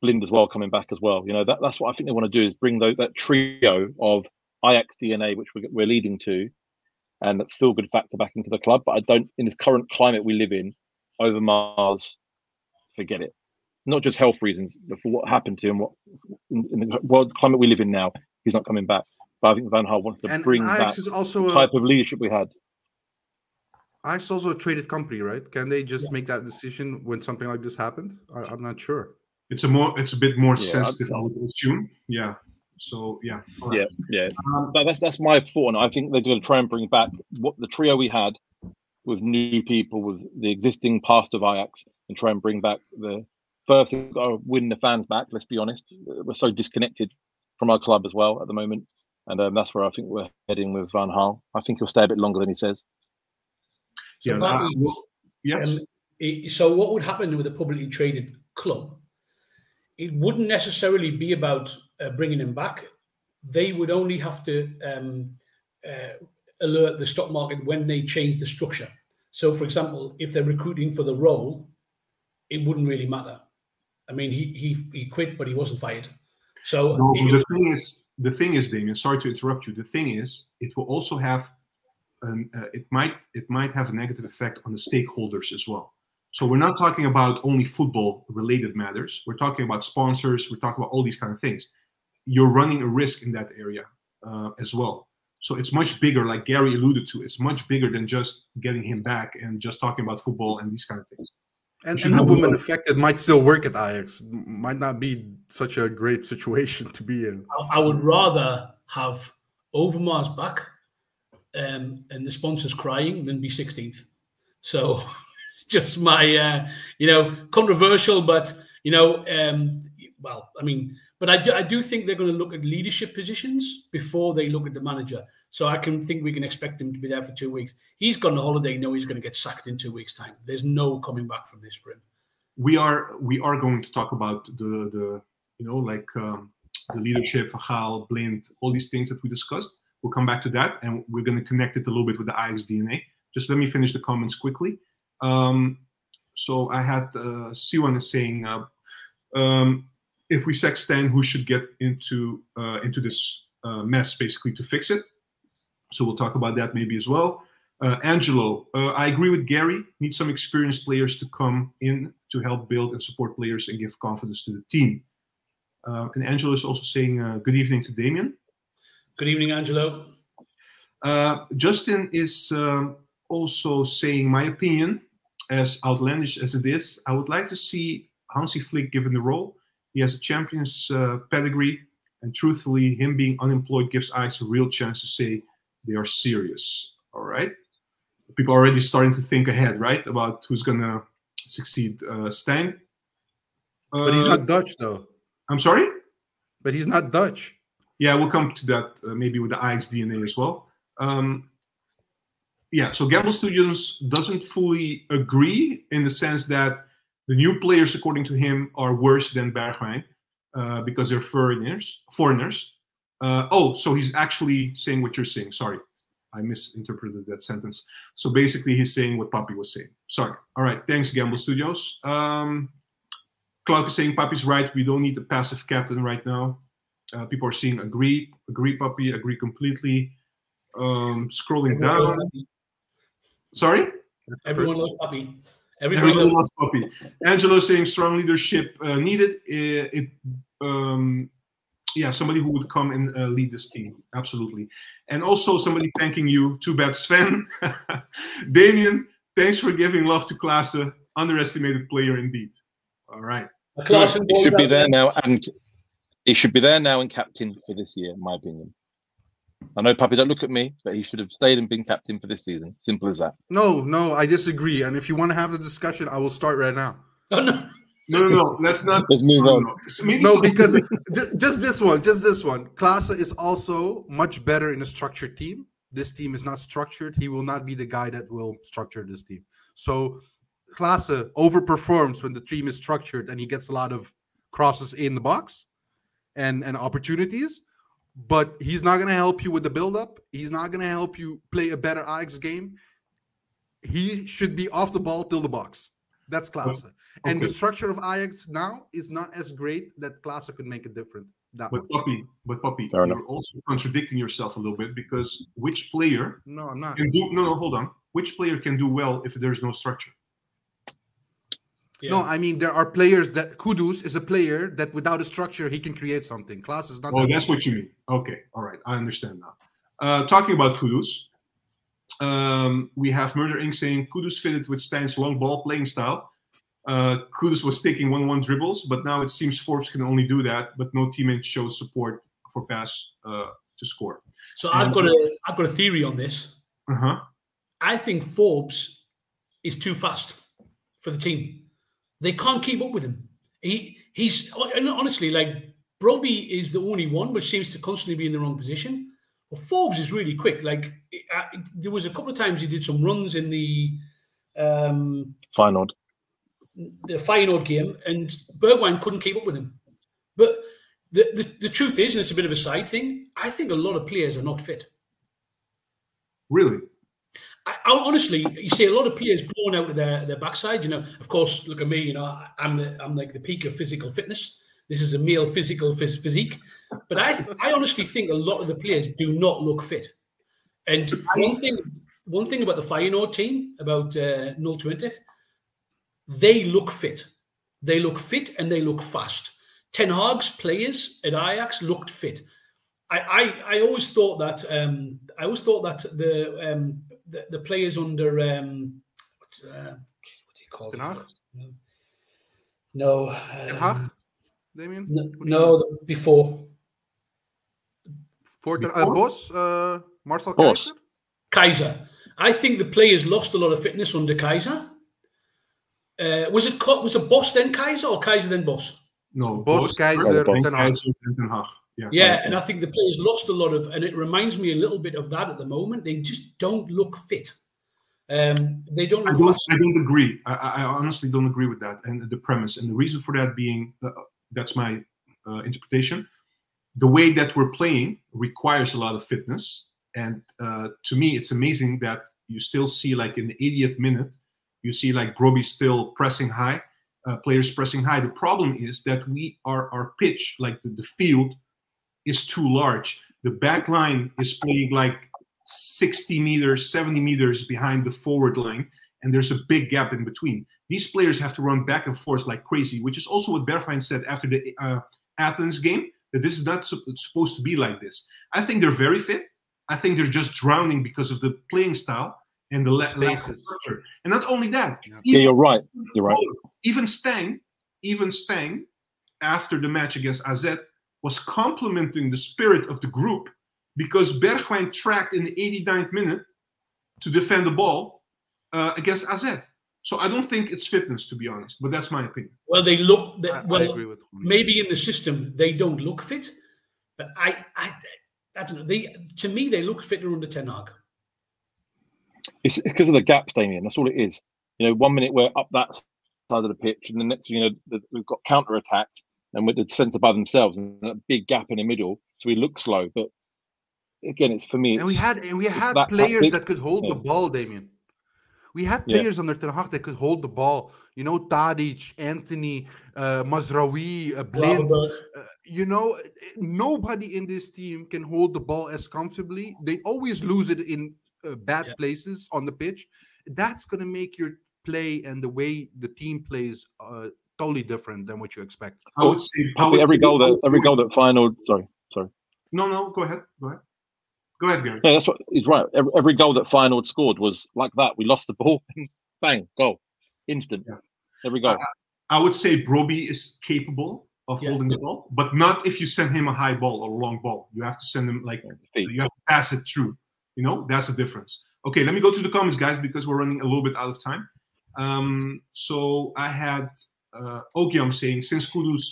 Blind as well coming back as well. You know, that, that's what I think they want to do is bring those, that trio of Ajax DNA, which we're, we're leading to, and that feel good factor back into the club. But I don't, in the current climate we live in, Overmars, forget it. Not just health reasons, but for what happened to him, what in, in the world climate we live in now, he's not coming back. But I think Van Gaal wants to and bring back also the type of leadership we had. Ajax also a traded company, right? Can they just yeah. make that decision when something like this happened? I, am not sure. It's a more, it's a bit more yeah, sensitive, I, I would assume. Yeah. So yeah, yeah, yeah. Um, but that's that's my thought. And I think they're going to try and bring back what the trio we had with new people, with the existing past of Ajax, and try and bring back the first thing. Got win the fans back. Let's be honest, we're so disconnected from our club as well at the moment, and um, that's where I think we're heading with Van Gaal. I think he'll stay a bit longer than he says. So yeah, uh, well, yes. Um, it, so what would happen with a publicly traded club? It wouldn't necessarily be about uh, bringing him back, they would only have to um, uh, alert the stock market when they change the structure. So, for example, if they're recruiting for the role, it wouldn't really matter. I mean, he he, he quit, but he wasn't fired. So no, the thing is, the thing is, Damian. Sorry to interrupt you. The thing is, it will also have, an, uh, it might it might have a negative effect on the stakeholders as well. So we're not talking about only football related matters. We're talking about sponsors. We're talking about all these kind of things you're running a risk in that area uh, as well. So it's much bigger, like Gary alluded to. It's much bigger than just getting him back and just talking about football and these kind of things. And, and the woman affected might still work at Ajax. Might not be such a great situation to be in. I, I would rather have Overmars back um, and the sponsors crying than be 16th. So it's just my, uh, you know, controversial, but, you know, um, well, I mean, but I do, I do think they're going to look at leadership positions before they look at the manager. So I can think we can expect him to be there for two weeks. He's gone on holiday, know he's going to get sacked in two weeks' time. There's no coming back from this for him. We are we are going to talk about the the you know like um, the leadership, Gaal, Blind, all these things that we discussed. We'll come back to that, and we're going to connect it a little bit with the Ajax DNA. Just let me finish the comments quickly. Um, so I had uh, Siwan is saying, uh, um, if we Steijn, who should get into uh, into this uh, mess basically to fix it? So we'll talk about that maybe as well. Uh, Angelo, uh, I agree with Gary. Need some experienced players to come in to help build and support players and give confidence to the team. Uh, and Angelo is also saying uh, good evening to Damian. Good evening, Angelo. Uh, Justin is um, also saying my opinion, as outlandish as it is. I would like to see Hansi Flick given the role. He has a champion's uh, pedigree, and truthfully, him being unemployed gives Ajax a real chance to say they are serious. All right. People are already starting to think ahead, right, about who's gonna succeed uh, Steijn. Uh, but he's not Uh, Dutch, though. I'm sorry. But he's not Dutch. Yeah, we'll come to that uh, maybe with the Ajax DNA as well. Um, yeah, so Gamble Studios doesn't fully agree in the sense that the new players, according to him, are worse than Bergwijn uh, because they're foreigners. Foreigners. Uh, oh, so he's actually saying what you're saying. Sorry, I misinterpreted that sentence. So basically, he's saying what Papi was saying. Sorry. All right. Thanks, Gamble Studios. Um, Clark is saying Papi's right. We don't need a passive captain right now. Uh, people are saying agree, agree, Papi, agree completely. Um, scrolling down. Sorry? Everyone loves Papi. Everybody Everyone loves loves Papi. Angelo saying strong leadership uh, needed. It, it um, yeah, somebody who would come and uh, lead this team. Absolutely. And also somebody thanking you. Too bad, Sven. Damien, thanks for giving love to Klaassen. Underestimated player indeed. All right. Klaassen He should be there now, and he should be there now and captain for this year, in my opinion. I know, Papi, don't look at me, but he should have stayed and been captain for this season. Simple as that. No, no, I disagree. And if you want to have the discussion, I will start right now. Oh, no. No, no, no. Let's not. Let's move no, on. no. So No, because ju- just this one, just this one. Klaassen is also much better in a structured team. This team is not structured. He will not be the guy that will structure this team. So Klaassen overperforms when the team is structured and he gets a lot of crosses in the box and, and opportunities. But he's not going to help you with the build-up. He's not going to help you play a better Ajax game. He should be off the ball till the box. That's Klaassen. And the structure of Ajax now is not as great that Klaassen could make it different. That But much. Papi, but Papi, Fair you're enough. also contradicting yourself a little bit because which player No, I'm not. can do? No, no, hold on. Which player can do well if there's no structure? Yeah. No, I mean there are players that Kudus is a player that without a structure he can create something. Class is not. Oh, that that's what you mean. Okay, all right, I understand now. Uh, talking about Kudus, um, we have Murder Inc. saying Kudus fitted with Steijn's long ball playing style. Uh, Kudus was taking one-one dribbles, but now it seems Forbs can only do that, but no teammate shows support for pass uh, to score. So I've got a I've got a theory on this. Uh huh. I think Forbs is too fast for the team. They can't keep up with him. He he's honestly like Brobbey is the only one which seems to constantly be in the wrong position. But Forbs is really quick. Like uh, there was a couple of times he did some runs in the um, Feyenoord. the Feyenoord game, and Bergwijn couldn't keep up with him. But the, the, the truth is, and it's a bit of a side thing, I think a lot of players are not fit. Really? I, I honestly, you see a lot of players blown out of their, their backside. You know, of course, look at me. You know, I'm the, I'm like the peak of physical fitness. This is a male physical phys- physique, but I I honestly think a lot of the players do not look fit. And one thing one thing about the Feyenoord team about uh, 020, they look fit. They look fit and they look fast. Ten Hag's players at Ajax looked fit. I, I, I always thought that um, I always thought that the um, the, the players under um, what's, uh, what do you call it? Haag? No, um, Haag, Damian? no, What do you no, the- before For the, uh, Before? Bosz, uh, Marcel Bosz. Keizer? Kaiser. I think the players lost a lot of fitness under Keizer. Uh, was it was it Bosz then Keizer or Keizer then Bosz? No, Bosz, Kaiser, Keizer, Bosz. then Ten Hag. Keizer, then Ten Hag. Yeah. Yeah, and I think the players lost a lot of, and it reminds me a little bit of that at the moment. They just don't look fit. Um, they don't I don't. I don't agree. I, I honestly don't agree with that and the premise. And the reason for that being, uh, that's my uh, interpretation. The way that we're playing requires a lot of fitness, and uh, to me, it's amazing that you still see, like in the 80th minute, you see like Brobbey still pressing high, uh, players pressing high. The problem is that we are our pitch, like the, the field, is too large. The back line is playing like 60 meters, 70 meters behind the forward line, and there's a big gap in between. These players have to run back and forth like crazy, which is also what Bergwijn said after the uh, Athens game that this is not sup- supposed to be like this. I think they're very fit. I think they're just drowning because of the playing style and the la- lack of Spaces. structure. And not only that, Yeah. Yeah, you're right. You're right. even Steijn, even Steijn, after the match against AZ, was complementing the spirit of the group because Bergwijn tracked in the 89th minute to defend the ball uh, against AZ. So I don't think it's fitness, to be honest, but that's my opinion. Well, they look. They, I, I well, agree with maybe in the system they don't look fit, but I, I, I don't know. They to me they look fitter under Ten Hag. It's because of the gaps, Damian. That's all it is. You know, one minute we're up that side of the pitch, and the next, you know, the, we've got counter attacked, and with the centre by themselves, and a big gap in the middle, so we look slow. But again, it's for me. And we had and we had that players tactic. that could hold the ball, Damian. We had Yeah. players under Ten Hag that could hold the ball. You know, Tadic, Antony, uh, Mazraoui, uh, Blind. Uh, you know, nobody in this team can hold the ball as comfortably. They always lose it in uh, bad Yeah. places on the pitch. That's going to make your play and the way the team plays uh, totally different than what you expect. I would say, I would every say- goal that every goal that final. Sorry, sorry. No, no, go ahead. Go ahead. Go ahead, Gary. No, that's what he's right. Every, every goal that final scored was like that. We lost the ball, bang, goal, instant. Yeah. Every goal. I would say Brobbey is capable of Yeah. holding the ball, but not if you send him a high ball or a long ball. You have to send him like Feet. you have to pass it through. You know, that's the difference. Okay, let me go to the comments, guys, because we're running a little bit out of time. Um, so I had uh, Ogyam saying, since Kudus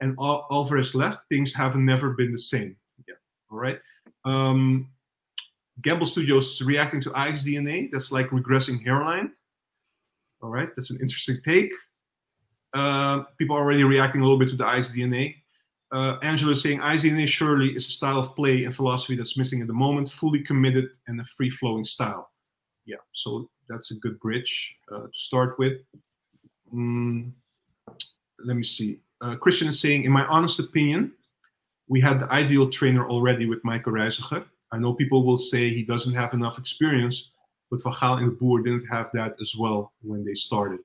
and Al- Alvarez left, things have never been the same. Yeah, all right. Um, Gamble Studios reacting to Ajax DNA. That's like regressing hairline. All right, that's an interesting take. Uh, people are already reacting a little bit to the Ajax DNA. Uh, Angela saying Ajax DNA surely is a style of play and philosophy that's missing at the moment, fully committed and a free flowing style. Yeah, so that's a good bridge uh, to start with. Mm, let me see. Uh, Christian is saying, in my honest opinion, we had the ideal trainer already with Michael Reiziger. I know people will say he doesn't have enough experience, but Van Gaal and de Boer didn't have that as well when they started.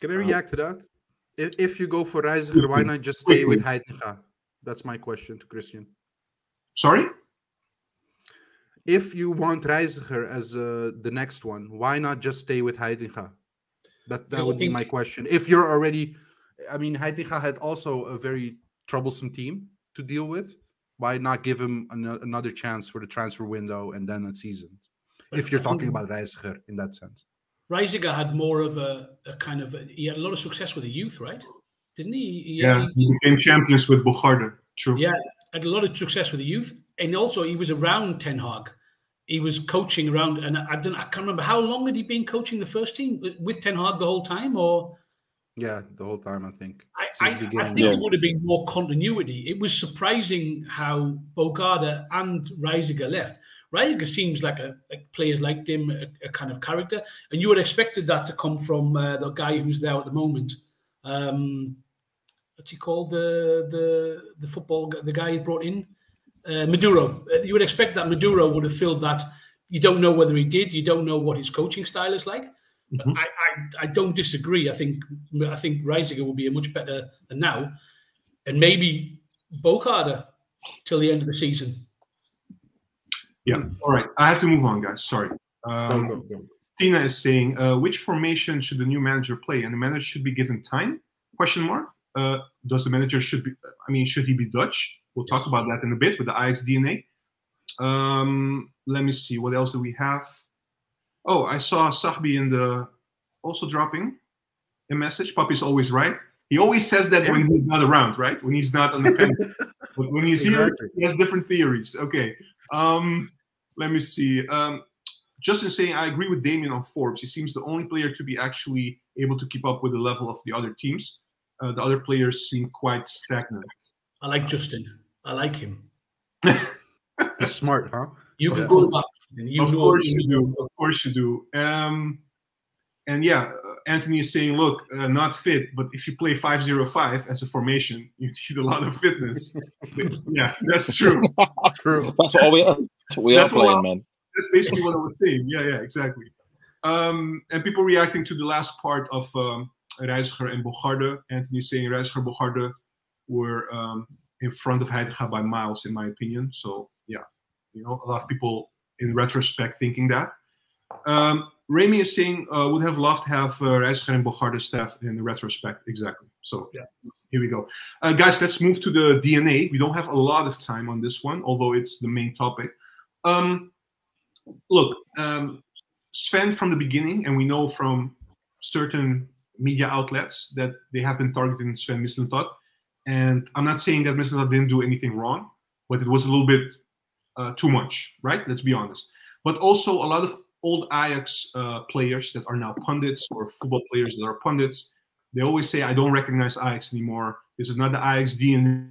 Can I Uh, react to that? If, if you go for Reiziger, why not just stay with Heitinga? That's my question to Christian. Sorry? If you want Reiziger as uh, the next one, why not just stay with Heitinga? That that I would be my question. If you're already, I mean, Heitinga had also a very troublesome team to deal with. Why not give him an, another chance for the transfer window and then a season? If you're I talking about Reiziger in that sense. Reiziger had more of a, a kind of a, he had a lot of success with the youth, right? Didn't he? He- Yeah, he he became champions with Bogarde. True. Yeah, had a lot of success with the youth, and also he was around Ten Hag. He was coaching around, and I don't, I can't remember how long had he been coaching the first team with Ten Hag the whole time, or Yeah, the whole time I think. I, I, I think Yeah. it would have been more continuity. It was surprising how Bogarde and Reiziger left. Reiziger seems like a like players liked him, a, a kind of character, and you would have expected that to come from uh, the guy who's there at the moment. Um, what's he called? The the the football the guy he brought in, uh, Maduro. Uh, You would expect that Maduro would have filled that. You don't know whether he did. You don't know what his coaching style is like. But Mhm. I, I, I don't disagree. I think I think Reiziger will be a much better than now, and maybe Bogarde till the end of the season. Yeah. All right. I have to move on, guys. Sorry. Go, Um, go, go. Tina is saying, uh, which formation should the new manager play? And the manager should be given time? Question mark. Uh, does the manager should be? I mean, should he be Dutch? We'll talk about that in a bit with the Ajax DNA. Um, let me see. What else do we have? Oh, I saw Sahbi in the also dropping a message. Papi's always right. He always says that when he's not around, right? When he's not on the bench. but when he's Exactly. here, he has different theories. Okay. Um, let me see. Um, Justin saying, I agree with Damian on Forbs. He seems the only player to be actually able to keep up with the level of the other teams. Uh, the other players seem quite stagnant. I like Justin. I like him. He's smart, huh? You can Yeah. go back. And you of know, course you you do. Of course you do. Um, and yeah, uh, Anthony is saying, look, uh, not fit, but if you play 505 as a formation, you need a lot of fitness. yeah, that's true. True. That's what we, that's what we are That's what playing, I- man. That's basically what I was saying. Yeah, yeah, exactly. Um, and people reacting to the last part of um, Reiziger and Bogarde. Anthony saying Reiziger and Bogarde were um, in front of Heitinga by miles, in my opinion. So, yeah, you know, a lot of people in retrospect thinking that. Um, Remy is saying uh, would have loved to have uh, Reiziger and Bogarde staff in retrospect. Exactly. So, Yeah. here we go. Uh, guys, let's move to the DNA. We don't have a lot of time on this one, although it's the main topic. Um, look, um, Sven from the beginning, and we know from certain media outlets that they have been targeting Sven Mislintat. And I'm not saying that Mislintat didn't do anything wrong, but it was a little bit uh, too much, right? Let's be honest. But also a lot of old Ajax uh, players that are now pundits or football players that are pundits, they always say, I don't recognize Ajax anymore. This is not the Ajax DNA.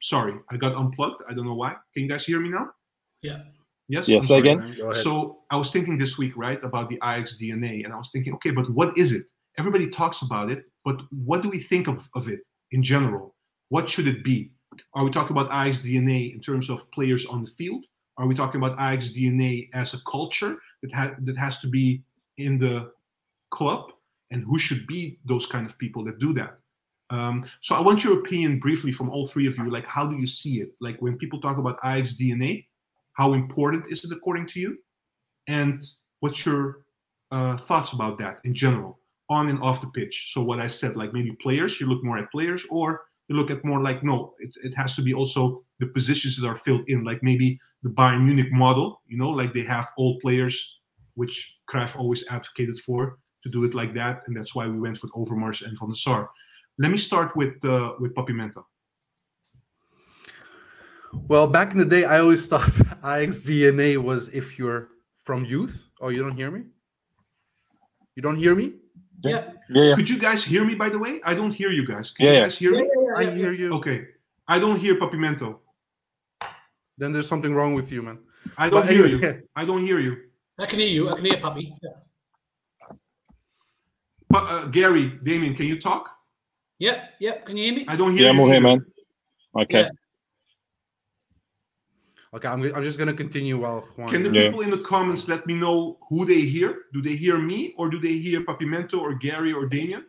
Sorry, I got unplugged. I don't know why. Can you guys hear me now? Yeah. Yes. Yeah, sorry. again. Man, Go ahead. So I was thinking this week, right, about the Ajax DNA, and I was thinking, okay, but what is it? Everybody talks about it, but what do we think of, of it in general? What should it be? Are we talking about Ajax DNA in terms of players on the field? Are we talking about Ajax DNA as a culture that ha- that has to be in the club, and who should be those kind of people that do that? Um, so I want your opinion briefly from all three of you. Like, how do you see it? Like when people talk about Ajax DNA, how important is it according to you? And what's your uh, thoughts about that in general, on and off the pitch? So what I said, like maybe players, you look more at players, or you look at more like no, it, it has to be also the positions that are filled in, like maybe the Bayern Munich model, you know, like they have old players, which Cruyff always advocated for to do it like that, and that's why we went with Overmars and Van der Sar. Let me start with uh, with Papimento. Well, back in the day, I always thought Ajax DNA was if you're from youth. Oh, you don't hear me? You don't hear me? Yeah. Yeah, yeah. Could you guys hear me, by the way? I don't hear you guys. Can Yeah, you yeah. guys hear Yeah, me? yeah, I hear you. Okay. I don't hear Papimento. Then there's something wrong with you, man. I don't But hear anyway, you. I don't hear you. I can hear you. I can hear Papi. Yeah. But, uh, Gary, Damian, can you talk? yeah, yeah. Can you hear me? I don't hear Yeah, I'm you. all here, man. Okay. Yeah. Okay, I'm, I'm just gonna continue while Juan. Can the Yeah. people in the comments let me know who they hear? Do they hear me or do they hear Papimento or Gary or Damian?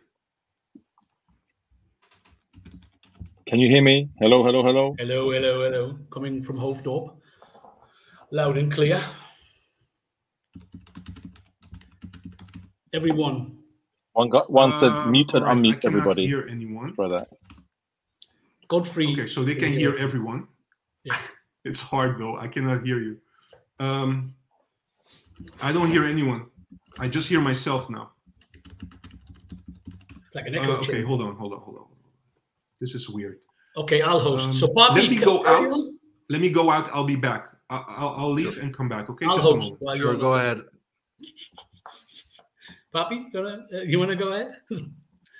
Can you hear me? Hello, hello, hello. Hello, hello, hello. Coming from Hoofddorp. Loud and clear. Everyone. One got one said Uh, mute and right, I unmute cannot everybody. hear anyone. For that. Godfrey. Okay, so they can Yeah. hear everyone. Yeah. It's hard though. I cannot hear you. Um, I don't hear anyone. I just hear myself now. It's like an Uh, echo okay, chamber. hold on, hold on, hold on. This is weird. Okay, I'll host. Um, so Papi, let me go out. on? Let me go out. I'll be back. I- I'll, I'll leave and come back. Okay. I'll Just a host. moment. while Sure, you're go ahead. Papi, you wanna, uh, you wanna go ahead?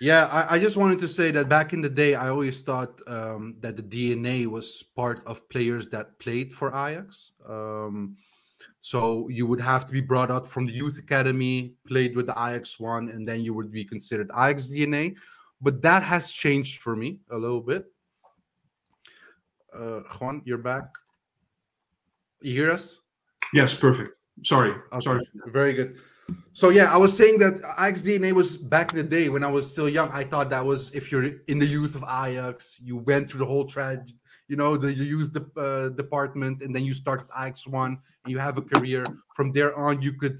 Yeah, I, I just wanted to say that back in the day, I always thought um, that the DNA was part of players that played for Ajax. Um, so you would have to be brought up from the youth academy, played with the Ajax one, and then you would be considered Ajax DNA. But that has changed for me a little bit. Uh, Juan, you're back. You hear us? Yes, perfect. Sorry. Okay, Sorry. Very good. So yeah, I was saying that Ajax DNA was back in the day when I was still young. I thought that was if you're in the youth of Ajax, you went through the whole tragedy, you know, the you use the uh, department, and then you start Ajax one, and you have a career. From there on, you could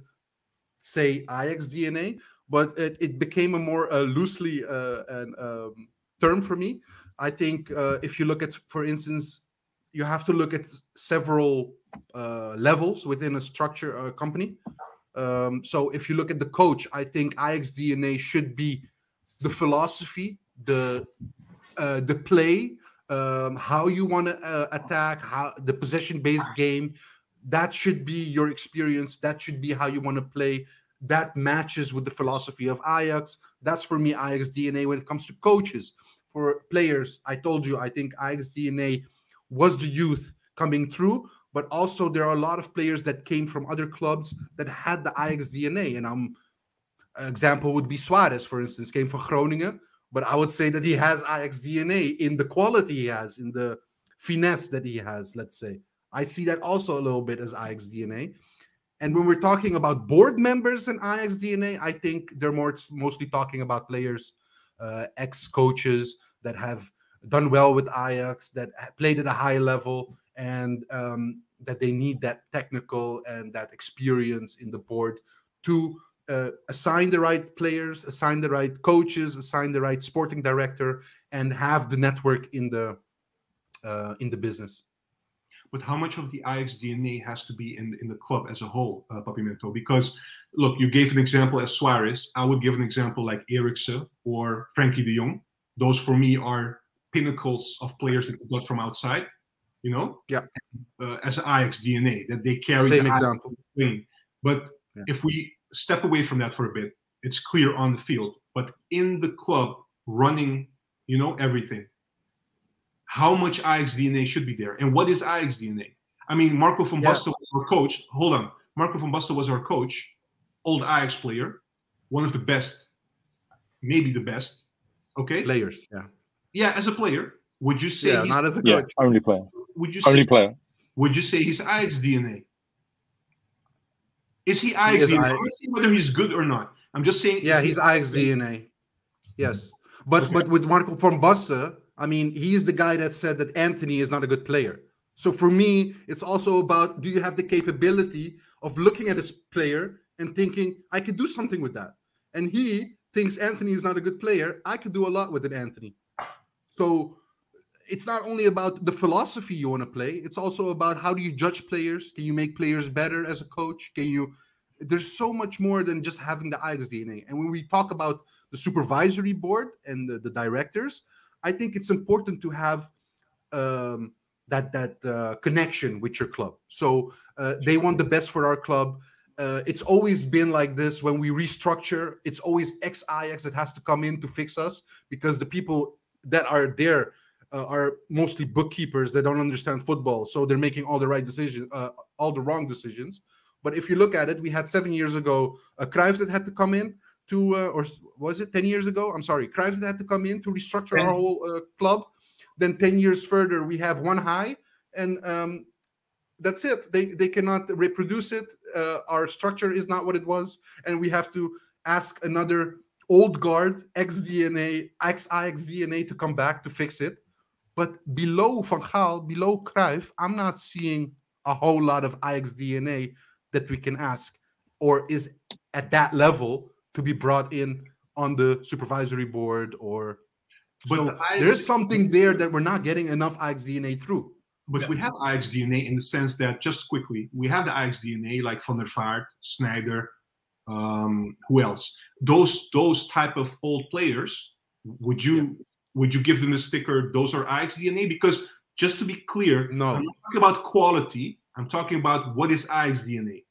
say Ajax DNA, but it, it became a more uh, loosely uh, an, um, term for me. I think uh, if you look at, for instance, you have to look at several uh, levels within a structure a company. Um, so if you look at the coach, I think Ajax DNA should be the philosophy, the uh, the play, um, how you want to uh, attack, how the possession-based game. That should be your experience. That should be how you want to play. That matches with the philosophy of Ajax. That's for me Ajax DNA when it comes to coaches. For players, I told you, I think Ajax DNA was the youth coming through, but also there are a lot of players that came from other clubs that had the Ajax DNA. And I'm example would be Suarez, for instance, came from Groningen, but I would say that he has Ajax DNA in the quality he has, in the finesse that he has, let's say. I see that also a little bit as Ajax DNA. And when we're talking about board members and Ajax DNA, I think they're more mostly talking about players, uh, ex-coaches that have done well with Ajax, that played at a high level, and um, that they need that technical and that experience in the board to uh, assign the right players, assign the right coaches, assign the right sporting director, and have the network in the uh, in the business. But how much of the Ajax DNA has to be in in the club as a whole, uh, Papimento? Because look, you gave an example as Suarez. I would give an example like Eriksen or Frenkie De Jong. Those for me are pinnacles of players that got from outside. You know, yeah, uh, as an Ajax DNA that they carry. Same the example. Thing. But Yeah. if we step away from that for a bit, it's clear on the field. But in the club, running, you know, everything. How much Ajax DNA should be there, and what is Ajax DNA? I mean, Marco van Yeah. Basten was our coach. Hold on, Marco van Basten was our coach, old Ajax player, one of the best, maybe the best. Okay, Players, yeah, yeah, as a player, would you say yeah, he's, not as a Yeah, coach. only player. Would you say Only player. would you say he's Ajax DNA? Is he Ajax is DNA? I'm not saying whether he's good or not. I'm just saying. Yeah, he's Ajax DNA. Yes, but Okay. but with Marco van Basten, I mean, he's the guy that said that Antony is not a good player. So for me, it's also about do you have the capability of looking at a player and thinking I could do something with that, and he thinks Antony is not a good player. I could do a lot with an Antony. So it's not only about the philosophy you want to play it's also about how do you judge players can you make players better as a coach can you there's so much more than just having the Ajax DNA. And when we talk about the supervisory board and the, the directors, I think it's important to have um, that that uh, connection with your club. So uh, they want the best for our club. Uh, it's always been like this when we restructure. It's always xix that has to come in to fix us because the people that are there uh, are mostly bookkeepers that don't understand football, so they're making all the right decisions, uh, all the wrong decisions. But if you look at it, we had seven years ago a Cruyff that had to come in to, uh, or was it ten years ago? I'm sorry, Cruyff that had to come in to restructure our whole uh, club. Then ten years further, we have one high, and um, that's it. They they cannot reproduce it. Uh, our structure is not what it was, and we have to ask another old guard, ex DNA, ex DNA to come back to fix it. But below Van Gaal, below Cruyff, I'm not seeing a whole lot of Ajax DNA that we can ask, or is at that level to be brought in on the supervisory board, or But so the Ajax- there's something there that we're not getting enough Ajax DNA through. But we have Ajax DNA in the sense that just quickly, we have the Ajax DNA like Van der Vaart, Sneijder, um, who else? Those those type of old players. Would you would you give them the sticker? Those are Ajax DNA because just to be clear, No. I'm not talking about quality. I'm talking about what is Ajax DNA.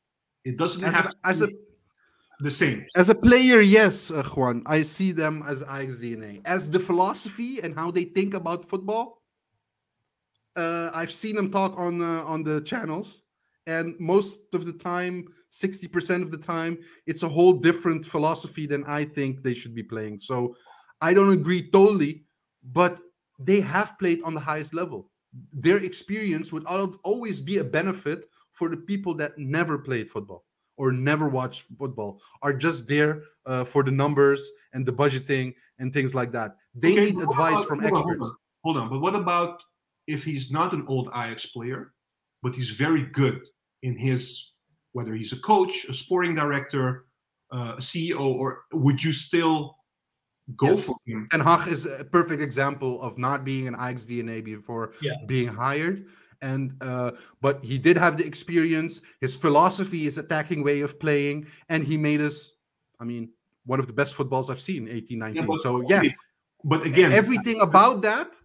It doesn't As have a, as a the same. As a player, yes, uh, Juan, I see them as Ajax DNA. As the philosophy and how they think about football, uh, I've seen them talk on uh, on the channels, and most of the time, sixty percent of the time, it's a whole different philosophy than I think they should be playing. So, I don't agree totally, but they have played on the highest level. Their experience would always be a benefit for the people that never played football or never watched football are just there uh, for the numbers and the budgeting and things like that. They okay, need advice about, from hold experts. On, hold, on. hold on, but what about if he's not an old Ajax player, but he's very good in his whether he's a coach, a sporting director, uh, a CEO, or would you still go yes. for him? And Hag is a perfect example of not being an Ajax DNA before yeah. being hired and uh, but he did have the experience his philosophy his attacking way of playing and he made us i mean one of the best footballs i've seen 18 19 yeah, but, so yeah but again everything about that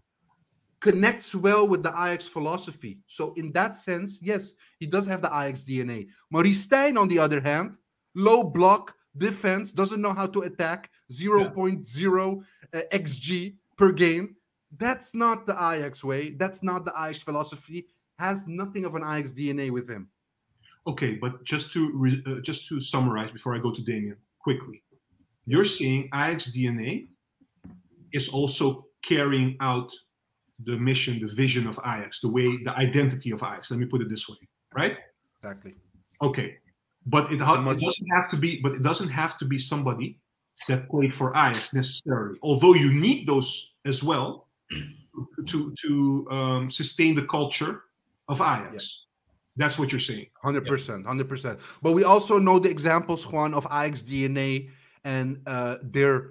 connects well with the Ajax philosophy. So in that sense, yes, he does have the Ajax DNA. Maurice Steijn, on the other hand, low block defense, doesn't know how to attack, 0.0 yeah. uh, xG per game that's not the Ajax way. That's not the Ajax philosophy. Has nothing of an Ajax DNA with him. Okay, but just to uh, just to summarize before I go to Damian quickly, you're saying Ajax DNA is also carrying out the mission, the vision of Ajax, the way, the identity of Ajax. Let me put it this way, right? Exactly. Okay, but it, it doesn't have to be. But it doesn't have to be somebody that played for Ajax necessarily. Although you need those as well to to um, sustain the culture of Ajax. Yeah. That's what you're saying. Hundred percent, hundred percent. But we also know the examples, Juan, of Ajax DNA and uh, their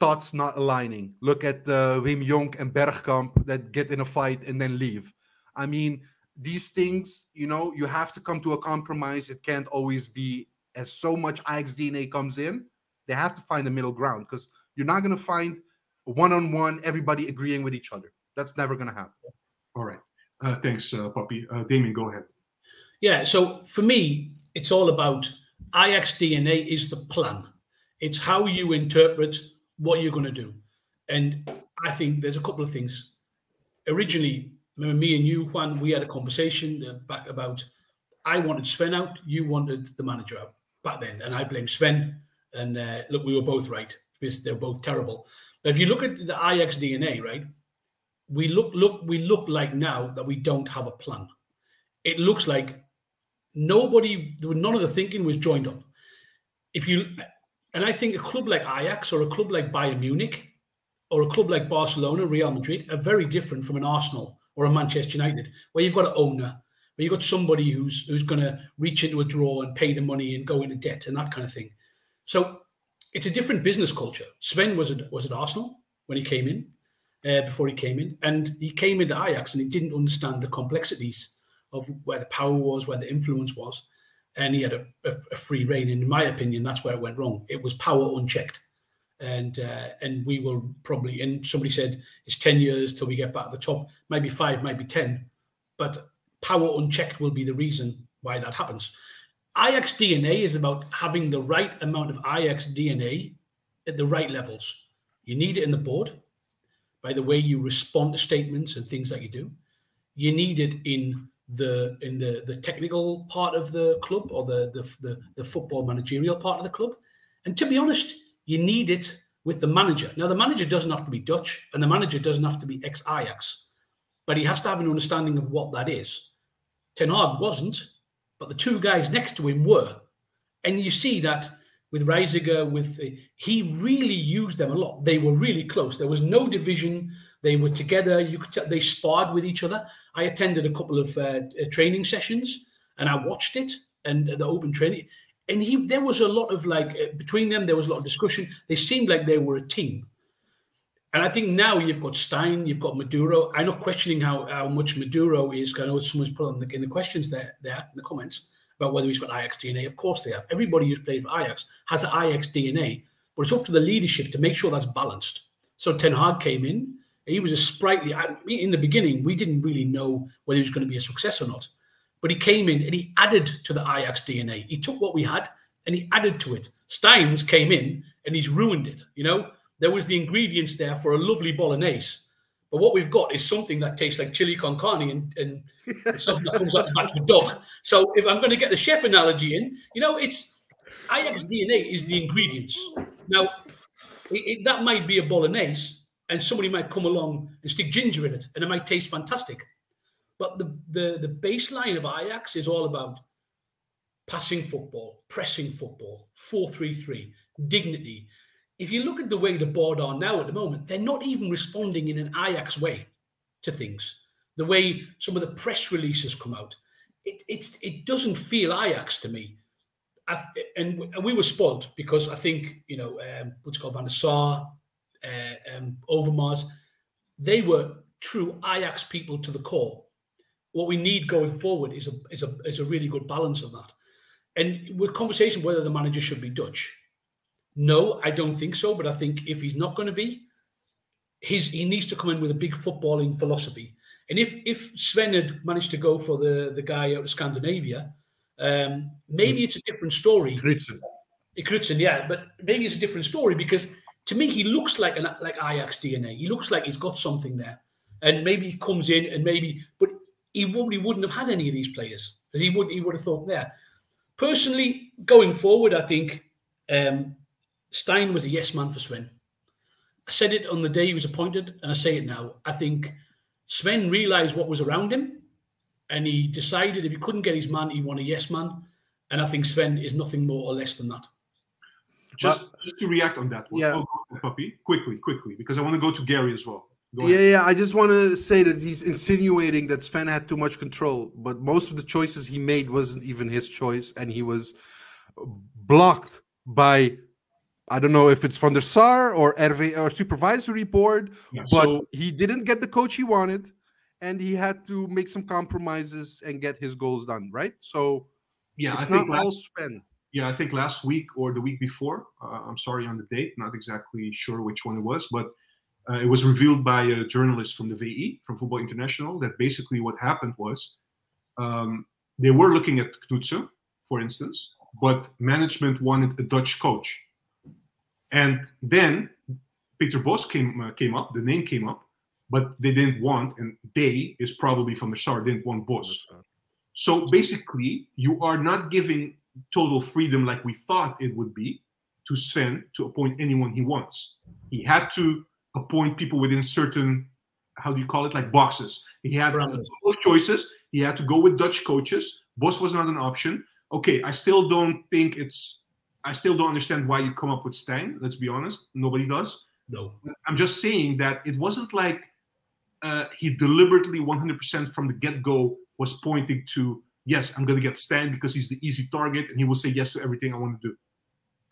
thoughts not aligning. Look at uh, Wim Jonk and Bergkamp that get in a fight and then leave. I mean, these things, you know, you have to come to a compromise. It can't always be as so much Ajax DNA comes in. They have to find a middle ground because you're not going to find one on one, everybody agreeing with each other. That's never going to happen. All right. Uh, thanks, uh, Papi. Uh, Damian, go ahead. Yeah. So for me, it's all about Ajax DNA is the plan. It's how you interpret what you're going to do. And I think there's a couple of things. Originally, remember me and you, Juan, we had a conversation uh, back about I wanted Sven out, you wanted the manager out back then, and I blame Sven. And uh, look, we were both right because they're both terrible. But if you look at the Ajax DNA, right, we look look we look like now that we don't have a plan. It looks like nobody, none of the thinking was joined up. If you, and I think a club like Ajax or a club like Bayern Munich or a club like Barcelona, Real Madrid are very different from an Arsenal or a Manchester United, where you've got an owner, where you've got somebody who's who's going to reach into a drawer and pay the money and go into debt and that kind of thing. So it's a different business culture. Sven was at, was at Arsenal when he came in, uh, before he came in, and he came into Ajax and he didn't understand the complexities of where the power was, where the influence was, and he had a, a, a free reign. And in my opinion, that's where it went wrong. It was power unchecked, and uh, and we will probably. And somebody said it's ten years till we get back at the top. Maybe five, maybe ten, but power unchecked will be the reason why that happens. Ajax DNA is about having the right amount of Ajax DNA at the right levels. You need it in the board by the way you respond to statements and things that you do. You need it in the in the the technical part of the club or the the, the, the football managerial part of the club. And to be honest, you need it with the manager. Now, the manager doesn't have to be Dutch and the manager doesn't have to be ex Ajax, but he has to have an understanding of what that is. Ten Hag wasn't but the two guys next to him were. And you see that with Reiziger, with he really used them a lot. They were really close. There was no division. They were together. You could they sparred with each other. I attended a couple of uh, training sessions and I watched it and the open training. And he, there was a lot of like uh, between them. There was a lot of discussion. They seemed like they were a team. And I think now you've got Steijn you've got Maduro. I'm not questioning how, how much Maduro is. I know someone's put on the, in the questions there, there in the comments about whether he's got Ajax DNA. Of course they have. Everybody who's played for Ajax has an Ajax DNA, but it's up to the leadership to make sure that's balanced. So Ten Hag came in. He was a sprightly. In the beginning, we didn't really know whether he was going to be a success or not. But he came in and he added to the Ajax DNA. He took what we had and he added to it. Steijn's came in and he's ruined it. You know, there was the ingredients there for a lovely bolognese. But what we've got is something that tastes like chili con carne and, and something that comes out the back of a dog. So if I'm going to get the chef analogy in, you know, it's Ajax DNA is the ingredients. Now, it, it, that might be a bolognese, and somebody might come along and stick ginger in it, and it might taste fantastic. But the the the baseline of Ajax is all about passing football, pressing football, 4 3 3, dignity. If you look at the way the board are now at the moment, they're not even responding in an Ajax way to things. The way some of the press releases come out, it, it's, it doesn't feel Ajax to me. I, and, and we were spoiled because I think, you know, um, what's called Van der Sar, uh, um, Overmars, they were true Ajax people to the core. What we need going forward is a, is a, is a really good balance of that. And with conversation whether the manager should be Dutch, no, I don't think so. But I think if he's not going to be, his he needs to come in with a big footballing philosophy. And if if Sven had managed to go for the the guy out of Scandinavia, um, maybe it's, it's a different story. Knudsen. Knudsen, yeah, but maybe it's a different story because to me he looks like an like Ajax DNA. He looks like he's got something there, and maybe he comes in and maybe, but he probably wouldn't have had any of these players because he would he would have thought there. Personally, going forward, I think um, Steijn was a yes man for Sven. I said it on the day he was appointed, and I say it now. I think Sven realised what was around him, and he decided if he couldn't get his man, he wanted a yes man. And I think Sven is nothing more or less than that. Just, just to react on that one, Yeah. oh, Papi, quickly, quickly, because I want to go to Gary as well. Yeah, yeah. I just want to say that he's insinuating that Sven had too much control, but most of the choices he made wasn't even his choice, and he was blocked by I don't know if it's Van der Sar or RV or supervisory board, Yeah, but so he didn't get the coach he wanted, and he had to make some compromises and get his goals done. Right, so yeah, I it's think not all last, Sven. yeah, I think last week or the week before. Uh, I'm sorry on the date, not exactly sure which one it was, but uh, it was revealed by a journalist from the VE from Football International that basically what happened was um, they were looking at Knudsen, for instance, but management wanted a Dutch coach, and then Peter Bosz came uh, came up, the name came up, but they didn't want, and they is probably from the start didn't want Bosz. So basically, you are not giving total freedom like we thought it would be to Sven to appoint anyone he wants. He had to appoint people within certain, how do you call it, like boxes. He had choices. He had to go with Dutch coaches. Bosz was not an option. Okay, I still don't think it's. I still don't understand why you come up with Steijn. Let's be honest, nobody does. No. I'm just saying that it wasn't like uh, he deliberately 100% from the get-go was pointing to yes, I'm going to get Stan because he's the easy target and he will say yes to everything I want to do.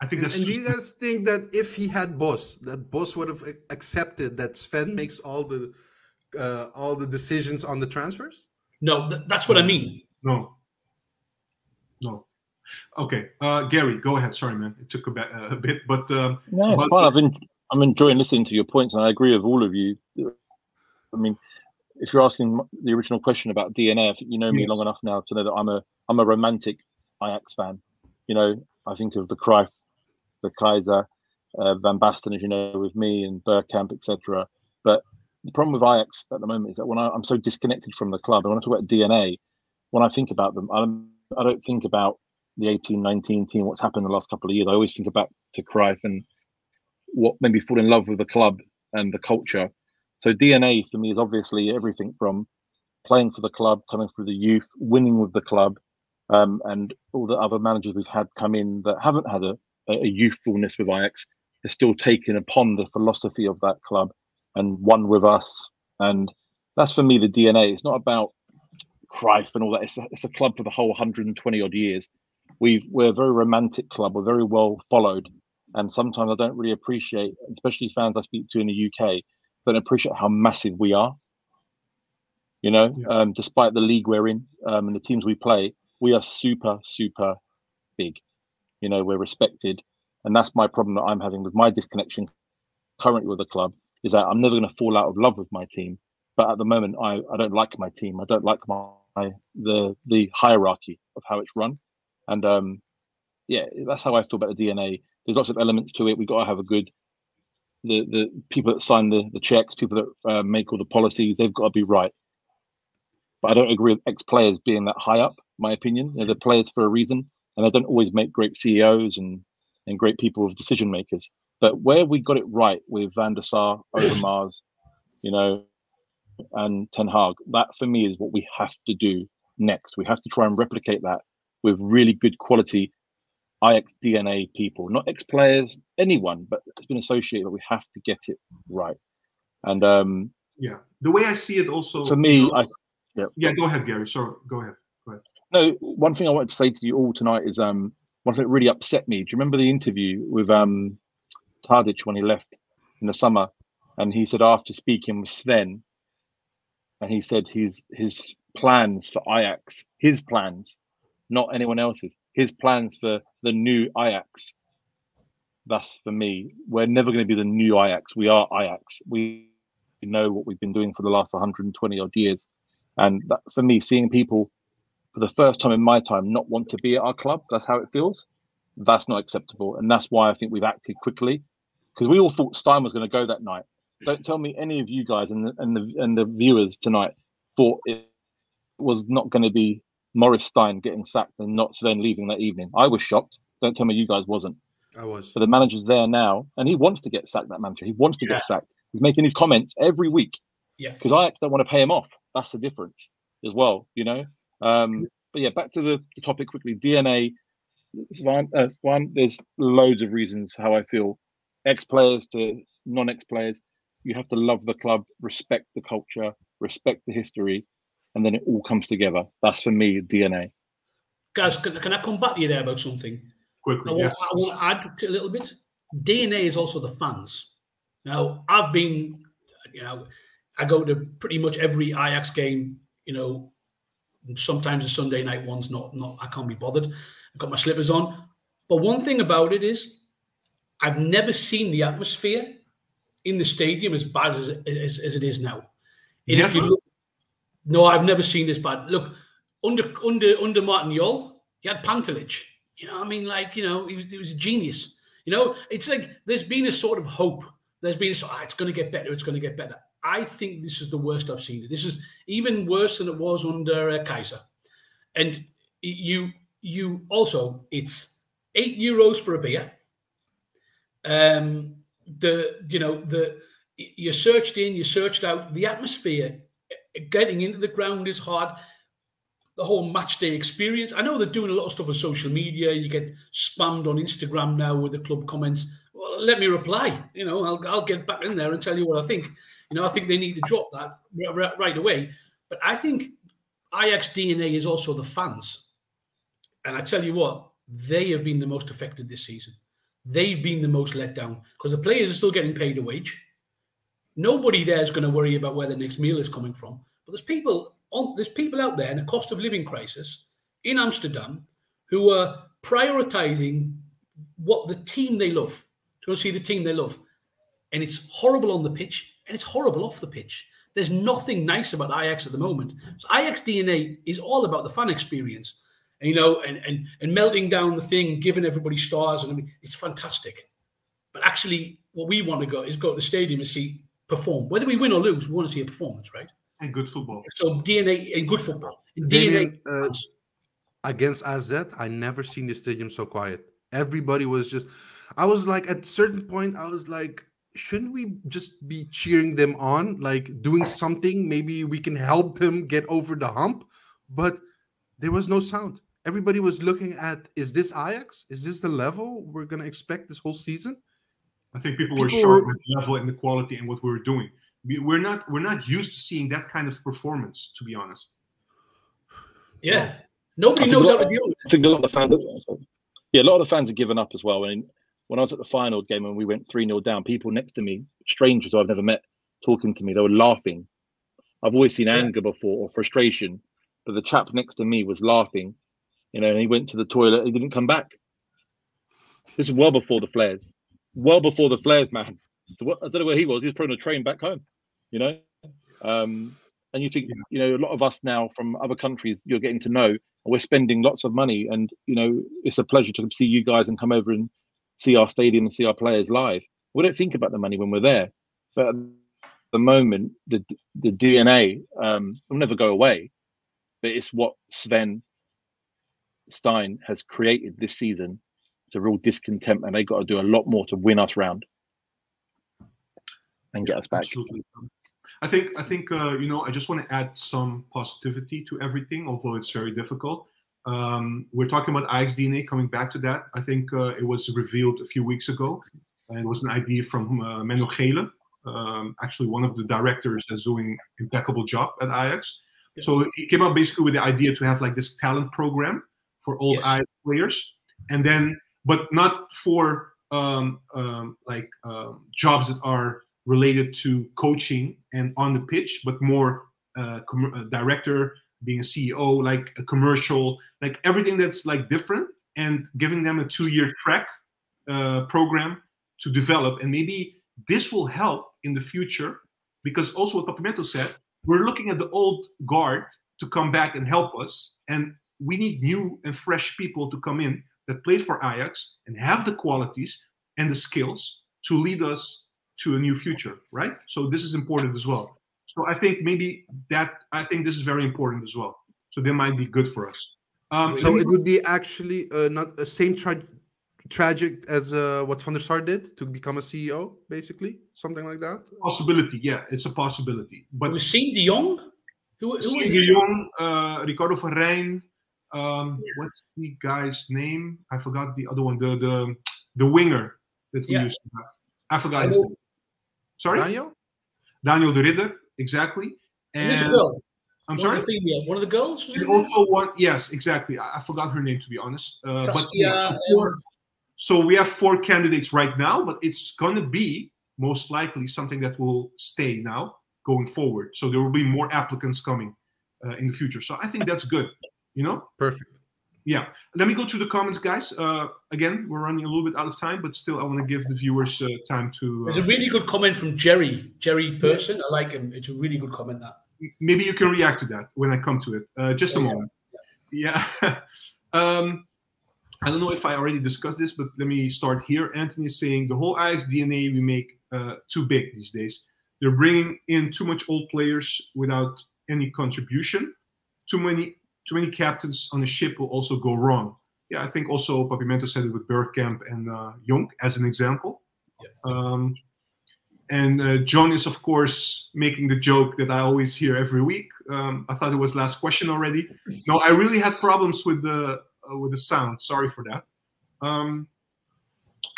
I think And, that's and do you guys think that if he had Bosz, that Bosz would have accepted that Sven makes all the uh, all the decisions on the transfers? No, th- that's what I mean. no, no. Okay, uh, Gary, go ahead. Sorry, man, it took a, bit, uh, a bit, but um, No, it's But- fine. I've been, I'm enjoying listening to your points, and I agree with all of you. I mean, if you're asking the original question about DNA, I you know me Yes. long enough now to know that I'm a I'm a romantic Ajax fan. You know, I think of the Cruyff, the Keizer, uh, Van Basten, as you know, with me and Bergkamp, etc. But the problem with Ajax at the moment is that when I, I'm so disconnected from the club, when I talk about DNA, when I think about them, I don't, I don't think about the 18, 19 team, what's happened in the last couple of years. I always think back to Cruyff and what made me fall in love with the club and the culture. So DNA for me is obviously everything from playing for the club, coming through the youth, winning with the club, um, and all the other managers we've had come in that haven't had a, a youthfulness with Ajax. They're still taken upon the philosophy of that club and one with us. And that's for me the DNA. It's not about Cruyff and all that. It's a, it's a club for the whole 120 odd years. We've we're a very romantic club. We're very well followed, and sometimes I don't really appreciate, especially fans I speak to in the UK, don't appreciate how massive we are. You know, Yeah. um, despite the league we're in um, and the teams we play, we are super super big. You know, we're respected, and that's my problem that I'm having with my disconnection currently with the club is that I'm never going to fall out of love with my team. But at the moment, I, I don't like my team. I don't like my the the hierarchy of how it's run, and um, yeah, that's how I feel about the DNA. There's lots of elements to it. We've got to have a good the the people that sign the the checks, people that uh, make all the policies. They've got to be right. But I don't agree with ex players being that high up. My opinion, you know, they're players for a reason, and they don't always make great CEOs and and great people of decision makers. But where we got it right with Van der Sar, Overmars, you know, and Ten Hag, that for me is what we have to do next. We have to try and replicate that with really good quality Ajax DNA people, not ex players, anyone, but it's been associated. But we have to get it right. And um, yeah, the way I see it, also for me, I yeah, yeah. Go ahead, Gary. Sorry, go ahead. No, one thing I wanted to say to you all tonight is um, one thing that really upset me. Do you remember the interview with um, when he left in the summer, and he said after speaking with Sven, and he said his his plans for Ajax, his plans, not anyone else's, his plans for the new Ajax. That's for me. We're never going to be the new Ajax. We are Ajax. We know what we've been doing for the last 120 odd years. And that, for me, seeing people for the first time in my time not want to be at our club, that's how it feels. That's not acceptable. And that's why I think we've acted quickly because we all thought Steijn was going to go that night. Don't tell me any of you guys and the, and the, and the viewers tonight thought it was not going to be Maurice Steijn getting sacked and not Sven leaving that evening. I was shocked. Don't tell me you guys wasn't. I was. But the manager's there now, and he wants to get sacked. That manager, he wants to yeah. get sacked. He's making these comments every week. Yeah. Because I don't want to pay him off. That's the difference as well. You know. Um, but yeah, back to the, the topic quickly. DNA. One, uh, one, there's loads of reasons how I feel. Ex players to non ex players, you have to love the club, respect the culture, respect the history, and then it all comes together. That's for me DNA. Guys, can, can I come back to you there about something? Quickly, I, yeah. want, I want to add a little bit. DNA is also the fans. Now, I've been, you know, I go to pretty much every Ajax game, you know, sometimes the Sunday night ones not not I can't be bothered. I've got my slippers on. But one thing about it is I've never seen the atmosphere in the stadium as bad as, as, as it is now. And if you look, no, I've never seen this bad. Look, under under under Martin Jol, he had Pantelic. You know, I mean, like, you know, he was he was a genius. You know, it's like there's been a sort of hope. There's been a sort, ah, it's going to get better. It's going to get better. I think this is the worst I've seen. This is even worse than it was under uh, Keizer. And you you also it's eight euros for a beer. Um, the you know the you searched in, you searched out. The atmosphere getting into the ground is hard. The whole match day experience. I know they're doing a lot of stuff on social media. You get spammed on Instagram now with the club comments. Well, let me reply. You know, I'll, I'll get back in there and tell you what I think. You know, I think they need to drop that right away. But I think Ajax DNA is also the fans. And I tell you what, they have been the most affected this season. They've been the most let down because the players are still getting paid a wage. Nobody there is going to worry about where the next meal is coming from. But there's people on there's people out there in a cost of living crisis in Amsterdam who are prioritizing what the team they love to go see the team they love. And it's horrible on the pitch and it's horrible off the pitch. There's nothing nice about Ajax at the moment. So Ajax DNA is all about the fan experience, and, you know, and and and melting down the thing, giving everybody stars, and I mean, it's fantastic. But actually, what we want to go is go to the stadium and see perform. Whether we win or lose, we want to see a performance, right? And good football. So DNA and good football. Damian, DNA uh, against AZ, I never seen the stadium so quiet. Everybody was just. I was like, at a certain point, I was like, shouldn't we just be cheering them on, like doing something? Maybe we can help them get over the hump. But there was no sound. Everybody was looking at is this Ajax? Is this the level we're going to expect this whole season? I think people, people were short with the level and the quality and what we were doing. We, we're not we're not used to seeing that kind of performance, to be honest. Yeah, nobody knows how to deal with it. I think a lot of the fans, yeah, a lot of the fans have given up as well. And when I was at the final game and we went 3 0 down, people next to me, strangers who I've never met, talking to me, they were laughing. I've always seen anger before or frustration, but the chap next to me was laughing, you know, and he went to the toilet, he didn't come back. This is well before the flares, well before the flares, man. So what, I don't know where he was. He was probably on a train back home, you know. Um, and you think, you know, a lot of us now from other countries you're getting to know, and we're spending lots of money, and you know, it's a pleasure to see you guys and come over and see our stadium and see our players live. We don't think about the money when we're there, but at the moment, the the DNA um, will never go away. But it's what Sven Steijn has created this season. It's a real discontent, and they got to do a lot more to win us round and get us back. Absolutely. I think I think uh, you know I just want to add some positivity to everything, although it's very difficult. Um, we're talking about Ajax DNA. Coming back to that, I think uh, it was revealed a few weeks ago, and it was an idea from uh, Menno Geelen, um, actually one of the directors that's doing impeccable job at Ajax. Yeah. So he came up basically with the idea to have like this talent program for all Yes. Ajax players, and then but not for um, um, like um, jobs that are related to coaching and on the pitch, but more uh, uh, director, being a CEO, like a commercial, like everything that's like different, and giving them a two-year track uh, program to develop, and maybe this will help in the future because also what PapiMento said, we're looking at the old guard to come back and help us, and we need new and fresh people to come in that played for Ajax and have the qualities and the skills to lead us to a new future, right? So this is important as well. So I think maybe that I think this is very important as well. So they might be good for us. Um, So it would be actually uh, not the same tra- tragic as uh, what Van der Sar did to become a CEO, basically, something like that. possibility, yeah, it's a possibility. But Was Siem de Jong? Who, who was de Jong, uh, Ricardo van Rhijn, um, what's the guy's name? I forgot the other one. The the the winger that we Yeah. used to have. I forgot I his name. Sorry, Daniel? Daniel de Ridder, exactly. And there's a And girl. I'm one sorry. Of female, one of the girls. was And also one, yes, exactly. I, I forgot her name to be honest. Uh, but yeah, four- so we have four candidates right now, but it's going to be most likely something that will stay now going forward. So there will be more applicants coming uh, in the future. So I think that's good. You know, Perfect. Yeah. Let me go to the comments, guys. Uh, again, we're running a little bit out of time, but still, I want to give the viewers uh, time to. There's Uh, a really good comment from Jerry, Jerry Person. I like him. It's a really good comment. That maybe you can react to that when I come to it. Uh, just a Oh, yeah. moment. Yeah. um, I don't know if I already discussed this, but let me start here. Anthony is saying the whole Ajax DNA we make uh, too big these days. They're bringing in too much old players without any contribution. Too many, too many captains on a ship will also go wrong. Yeah, I think also PapiMento said it with Bergkamp and uh, Jonk as an example. Yeah. Um, and uh, John is, of course, making the joke that I always hear every week. Um, I thought it was last question already. No, I really had problems with the uh, with the sound. Sorry for that. Um,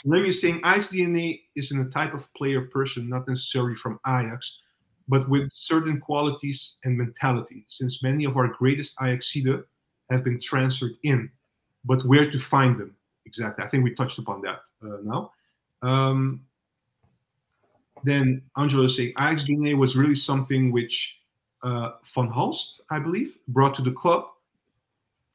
Lemmy is saying Ajax DNA is in a type of player person, not necessarily from Ajax, but with certain qualities and mentality. Since many of our greatest Ajaxide have been transferred in, but where to find them exactly? I think we touched upon that uh, now. Um, then Angelo is saying Ajax DNA was really something which uh, Van Halst, I believe, brought to the club.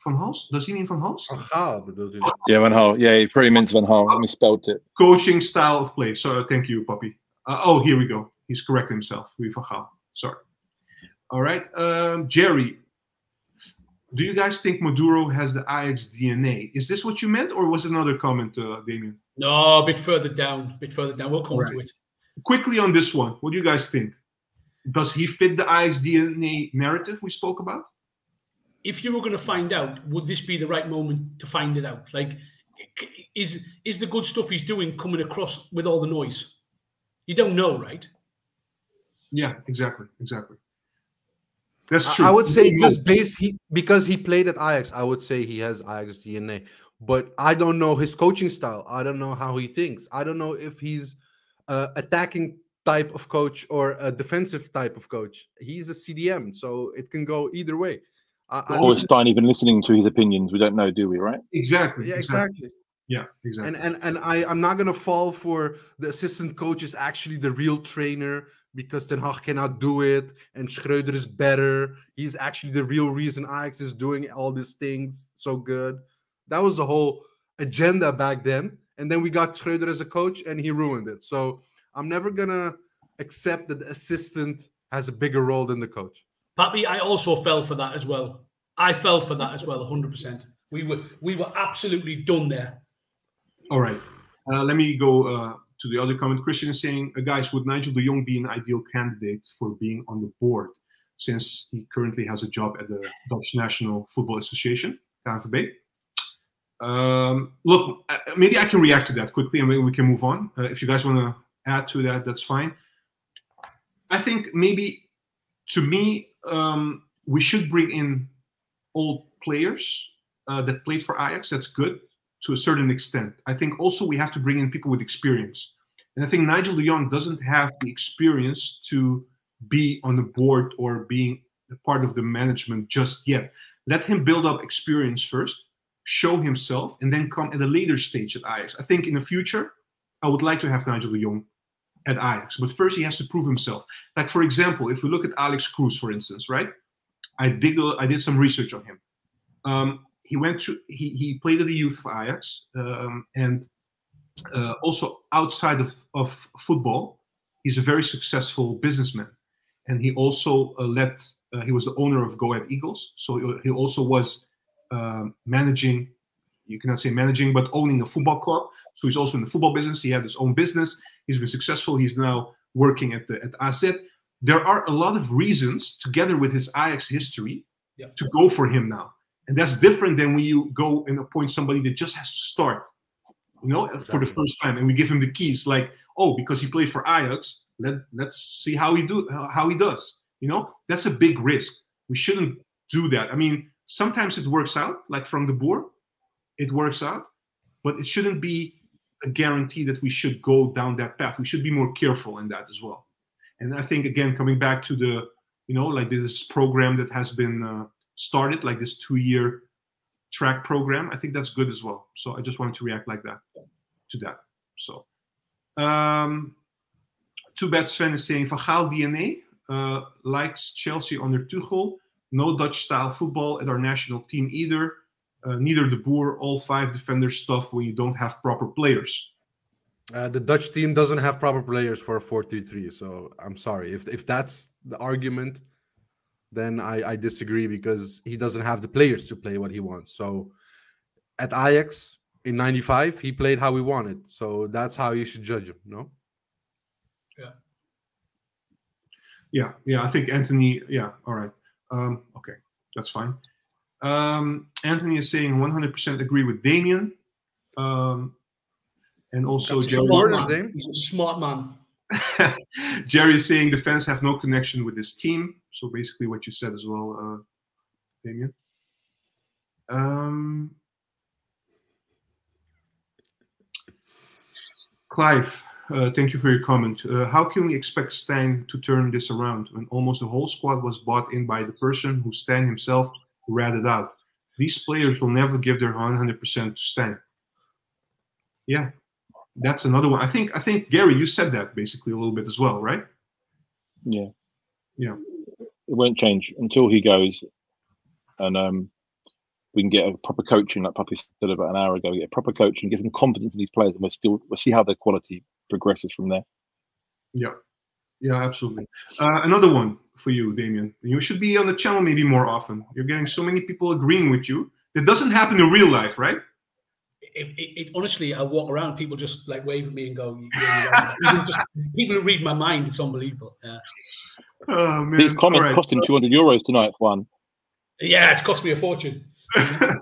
Van Halst? Does he mean Van Halst? Van Gaal bedoelt u? Yeah, Van Hal. Yeah, he pretty means Van Hal. I misspelled it. Coaching style of play. So thank you, Papi. Uh, oh, here we go. He's correcting himself. We Sorry. All right. Um, Jerry, do you guys think Maduro has the Ajax DNA? Is this what you meant, or was it another comment, uh, Damian? no, a bit further down, a bit further down. We'll come to it. Quickly on this one, what do you guys think? Does he fit the Ajax DNA narrative we spoke about? If you were going to find out, would this be the right moment to find it out? Like, is is the good stuff he's doing coming across with all the noise? You don't know, right? Yeah, exactly, exactly. That's true. I would say just know. base he because he played at Ajax. I would say he has Ajax DNA, but I don't know his coaching style. I don't know how he thinks. I don't know if he's uh, attacking type of coach or a defensive type of coach. He's a CDM, so it can go either way. I, I Or is Stein even listening to his opinions? We don't know, do we? Right? exactly. yeah, exactly. exactly. Yeah, exactly. And and and I I'm not gonna fall for the assistant coach is actually the real trainer because Ten Hag cannot do it and Schreuder is better. He's actually the real reason Ajax is doing all these things so good. That was the whole agenda back then. And then we got Schreuder as a coach and he ruined it. So I'm never gonna accept that the assistant has a bigger role than the coach. Papi, I also fell for that as well. I fell for that as well, 100%. We were we were absolutely done there. All right. Uh, let me go uh, to the other comment. Christian is saying, uh, guys, would Nigel de Jong be an ideal candidate for being on the board since he currently has a job at the Dutch National Football Association, KNVB? Um, look, uh, maybe I can react to that quickly and maybe we can move on. Uh, if you guys want to add to that, that's fine. I think maybe to me, um, we should bring in old players uh, that played for Ajax. That's good to a certain extent. I think also we have to bring in people with experience. And I think Nigel de Jong doesn't have the experience to be on the board or being a part of the management just yet. Let him build up experience first, show himself, and then come at a later stage at Ajax. I think in the future, I would like to have Nigel de Jong at Ajax, but first he has to prove himself. Like for example, if we look at Alex Kroes, for instance, right? I did I did some research on him. Um, he went to he, he played at the youth for Ajax, um, and uh, also outside of, of football, he's a very successful businessman, and he also uh, led. Uh, he was the owner of Go Ahead Eagles, so he also was um, managing. You cannot say managing, but owning a football club. So he's also in the football business. He had his own business. He's been successful. He's now working at the at AZ. There are a lot of reasons, together with his Ajax history, Yeah. to go for him now, and that's different than when you go and appoint somebody that just has to start you know, for the first time, and we give him the keys. Like, oh, because he played for Ajax, let let's see how he do how he does. You know, that's a big risk. We shouldn't do that. I mean, sometimes it works out, like from the board, it works out, but it shouldn't be a guarantee that we should go down that path. We should be more careful in that as well. And I think again, coming back to the, you know, like this program that has been uh, started, like this two-year track program. I think that's good as well. So I just wanted to react like that to that. So, um, too bad Sven is saying Van Gaal DNA uh, likes Chelsea under Tuchel. No Dutch style football at our national team either. Uh, neither de Boer, all five defenders stuff when you don't have proper players. Uh, the Dutch team doesn't have proper players for a 4-3-3, so I'm sorry if if that's the argument, then I, I disagree because he doesn't have the players to play what he wants. So at Ajax in '95, he played how he wanted, so that's how you should judge him. No, Yeah, yeah. Yeah, I think Anthony. Yeah, all right. Um, okay, that's fine. Um, Anthony is saying 100% agree with Damian. Um, and also That's Jerry, Smart smart man. He's a smart man. Jerry is saying the fans have no connection with this team. So basically, what you said as well, uh, Damian. Um, Clive, uh, thank you for your comment. Uh, how can we expect Stan to turn this around when almost the whole squad was bought in by the person who Stan himself ratted out? These players will never give their 100% to Stan. Yeah, that's another one. I think I think Gary, you said that basically a little bit as well, right? Yeah. Yeah. It won't change until he goes and um we can get a proper coaching, like Papi said about an hour ago, get a proper coaching, get some confidence in these players, and we'll still we'll see how their quality progresses from there. Yeah, yeah, absolutely. Uh, another one for you, Damian. You should be on the channel maybe more often. You're getting so many people agreeing with you. That doesn't happen in real life, right? It, it, it, honestly, I walk around, people just like wave at me and go, yeah, you're just, people who read my mind, it's unbelievable. Yeah. Oh man. These comments All right. cost him 200 euros tonight, Juan. yeah, it's cost me a fortune. uh,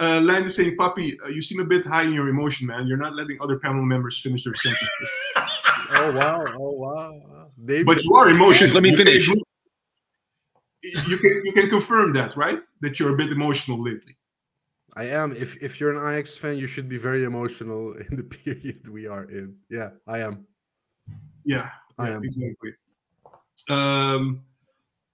Len is saying, Papi, uh, you seem a bit high in your emotion, man. You're not letting other panel members finish their sentence. oh wow, oh wow. They, but you are emotional. Let me finish. You can you can confirm that, right? That you're a bit emotional lately. I am. If if you're an Ajax fan, you should be very emotional in the period we are in. Yeah, I am. Yeah, I yeah, am. exactly. Um,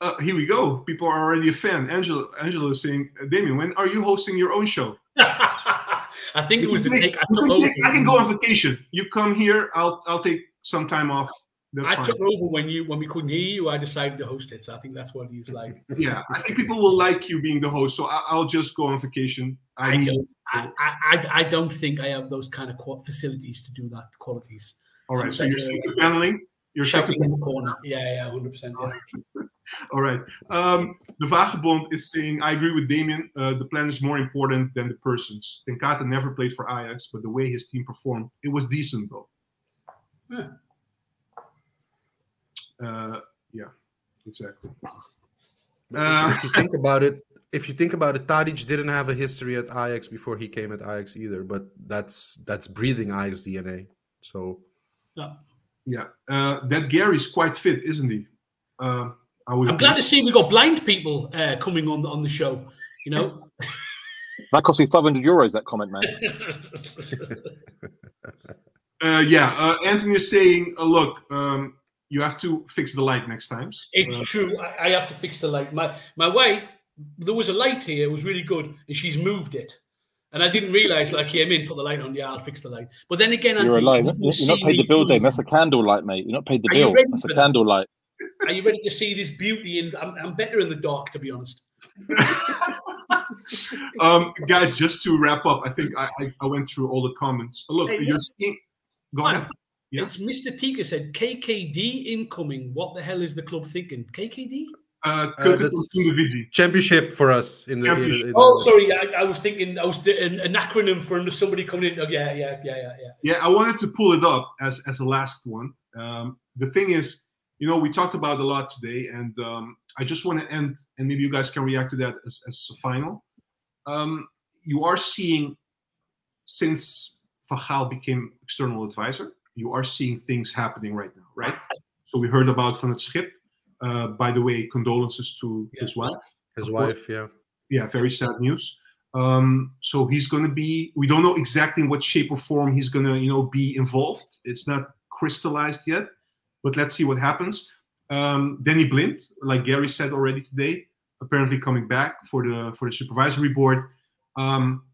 uh, here we go. People are already a fan. Angela, Angela is saying, Damian, when are you hosting your own show? I think it was the You take I can take- I can go on vacation. You come here. I'll I'll take some time off. That's I fine. took over when you when we couldn't hear you. I decided to host it. So I think that's what he's like. yeah, I think people will like you being the host. So I, I'll just go on vacation. I, I don't, I, I, I- don't think I have those kind of facilities to do that qualities. All right. I'm So you're still paneling. You're Shouting in the corner. Yeah, yeah, hundred percent. All right. Um, the Vagabond is saying, I agree with Damian. Uh, the plan is more important than the persons. Ten Cate never played for Ajax, but the way his team performed, it was decent though. Yeah. Uh, yeah, exactly. Uh, if you think about it, if you think about it, Tadic didn't have a history at Ajax before he came at Ajax either. But that's that's breathing Ajax DNA. So Yeah. Yeah, uh, that Gary's quite fit, isn't he? Uh, I would. I'm glad to see we got blind people uh, coming on on the show. You know, That cost me 500 euros. That comment, man. Uh, yeah, uh, Anthony is saying, uh, look, um, you have to fix the light next times. It's Uh, true. I, I have to fix the light. My my wife, there was a light here. It was really good, and she's moved it. And I didn't realize. Like, I came in, put the light on. Yeah, I'll fix the light. But then again, You're Anthony, alive. you will You're not paid the bill, through. Dave. That's a candle light, mate. You're not paid the Are bill. That's a that? candle light. Are you ready to see this beauty? And I'm, I'm better in the dark, to be honest. um, guys, just to wrap up, I think I, I, I went through all the comments. Look, Hey, you're what- seeing. Go Juan, ahead. Yeah. It's Mr. Tika said KKD incoming. What the hell is the club thinking? KKD? Uh, Uh, that's- Championship for us in the. In the, in Oh, the- sorry. I, I was thinking. I was d- an, an acronym for somebody coming in. Oh, yeah, yeah, yeah, yeah, yeah. Yeah, I wanted to pull it up as as a last one. Um, the thing is, you know, we talked about a lot today, and um, I just want to end, and maybe you guys can react to that as, as a final. Um, you are seeing, since Van Gaal became external advisor, you are seeing things happening right now, right? So we heard about Van het Schip. Uh, by the way, condolences to his wife his wife, yeah. yeah, very sad news. Um, so he's going to be. We don't know exactly in what shape or form he's going to, you know, be involved. It's not crystallized yet, but let's see what happens. Um, Danny Blind, like Gary said already today, apparently coming back for the for the supervisory board. Um,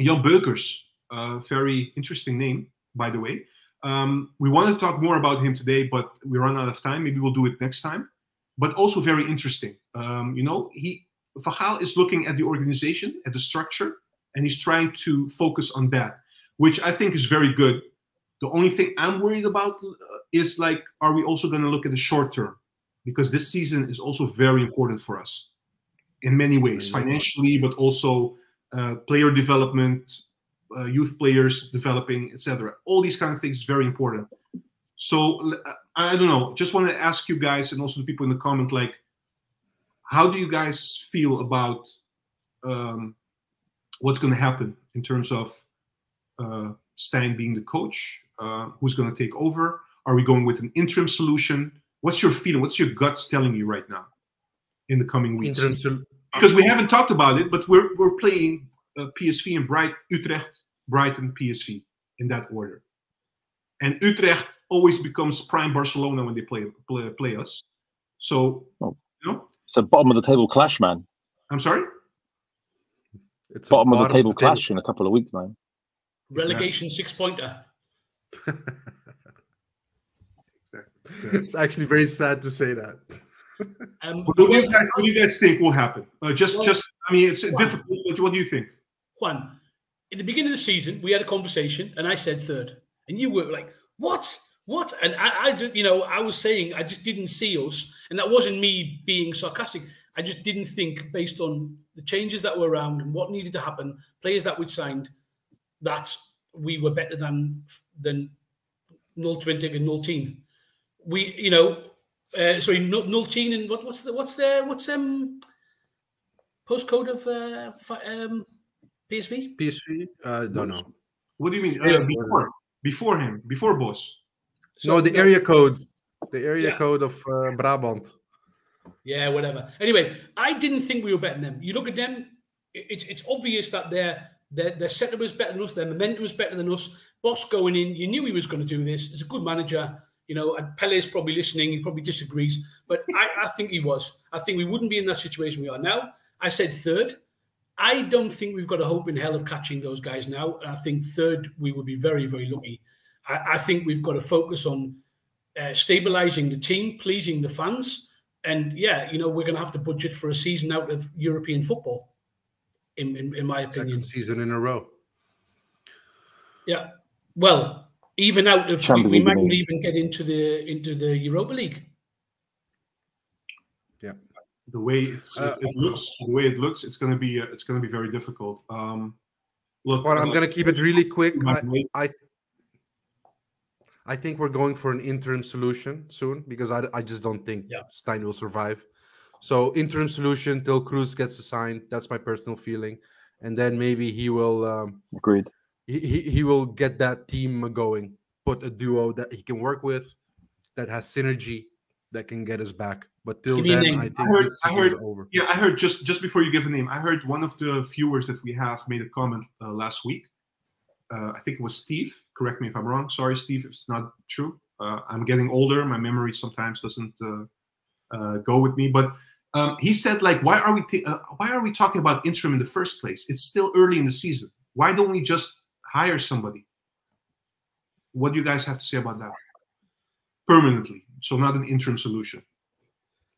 Jan Beukers, uh, very interesting name, by the way. Um, we want to talk more about him today, but we run out of time. Maybe we'll do it next time. But also very interesting. Um, you know, he Van Gaal is looking at the organization, at the structure, and he's trying to focus on that, which I think is very good. The only thing I'm worried about uh, is like, are we also going to look at the short term? Because this season is also very important for us in many ways, financially, but also uh, player development, uh, youth players developing, etc. All these kind of things is very important. So I don't know. Just want to ask you guys and also the people in the comment, like, how do you guys feel about um, what's going to happen in terms of uh, Steijn being the coach? Uh, who's going to take over? Are we going with an interim solution? What's your feeling? What's your guts telling you right now in the coming weeks? Because we haven't talked about it, but we're we're playing uh, PSV and Bright Utrecht, Brighton, PSV in that order. And Utrecht always becomes prime Barcelona when they play play, play us. So Oh. you know, It's a bottom of the table clash, man. I'm sorry. It's a Bottom of the bottom table clash in a couple of weeks, man. Relegation six pointer. Exactly. It's actually very sad to say that. Um, What do you guys What do you guys think will happen? Uh, just Well- just I mean, it's Well- difficult. But what do you think? Juan, in the beginning of the season, we had a conversation, and I said third, and you were like, "What? What?" And I, I just, you know, I was saying I just didn't see us, and that wasn't me being sarcastic. I just didn't think, based on the changes that were around and what needed to happen, players that we'd signed, that we were better than than 020 and 010. We, you know, uh, sorry, 010 and what, what's the what's the what's um postcode of uh, um PSV? PSV? I don't know. What do you mean? Uh, before before him, before Bosz. no, the area code. The area Yeah. code of uh, Brabant. Yeah, whatever. Anyway, I didn't think we were better than them. You look at them; it's it's obvious that their their their setup was better than us. Their momentum was better than us. Bosz going in, you knew he was going to do this. He's a good manager. You know, and Pele's probably listening. He probably disagrees, but I, I think he was. I think we wouldn't be in that situation we are now. I said third. I don't think we've got a hope in hell of catching those guys now. I think third, we would be very, very lucky. I, I think we've got to focus on uh, stabilizing the team, pleasing the fans, and yeah, you know, we're going to have to budget for a season out of European football. In in, in my opinion, Second season in a row. yeah. Well, even out of we, Champions we League, might not even get into the into the Europa League. The way it's, Uh, it, it looks, the way it looks, it's going to be uh, it's going to be very difficult. Um, look, Well, I'm uh, gonna keep it really quick. by I, I think we're going for an interim solution soon because I, I just don't think Yeah. Steijn will survive. So interim solution till Kroes gets assigned. That's my personal feeling, and then maybe he will um, Agreed. he, he he will get that team going. Put a duo that he can work with, that has synergy, that can get us back But till Give me a then, name. I think I heard- this I heard- over. Yeah, I heard just just before you give a name, I heard one of the viewers that we have made a comment uh, last week. Uh, I think it was Steve. Correct me if I'm wrong. Sorry, Steve, if it's not true. Uh, I'm getting older. My memory sometimes doesn't uh, uh, go with me. But um, he said, like, why are we uh, why are we talking about interim in the first place? It's still early in the season. Why don't we just hire somebody? What do you guys have to say about that? Permanently, so not an interim solution.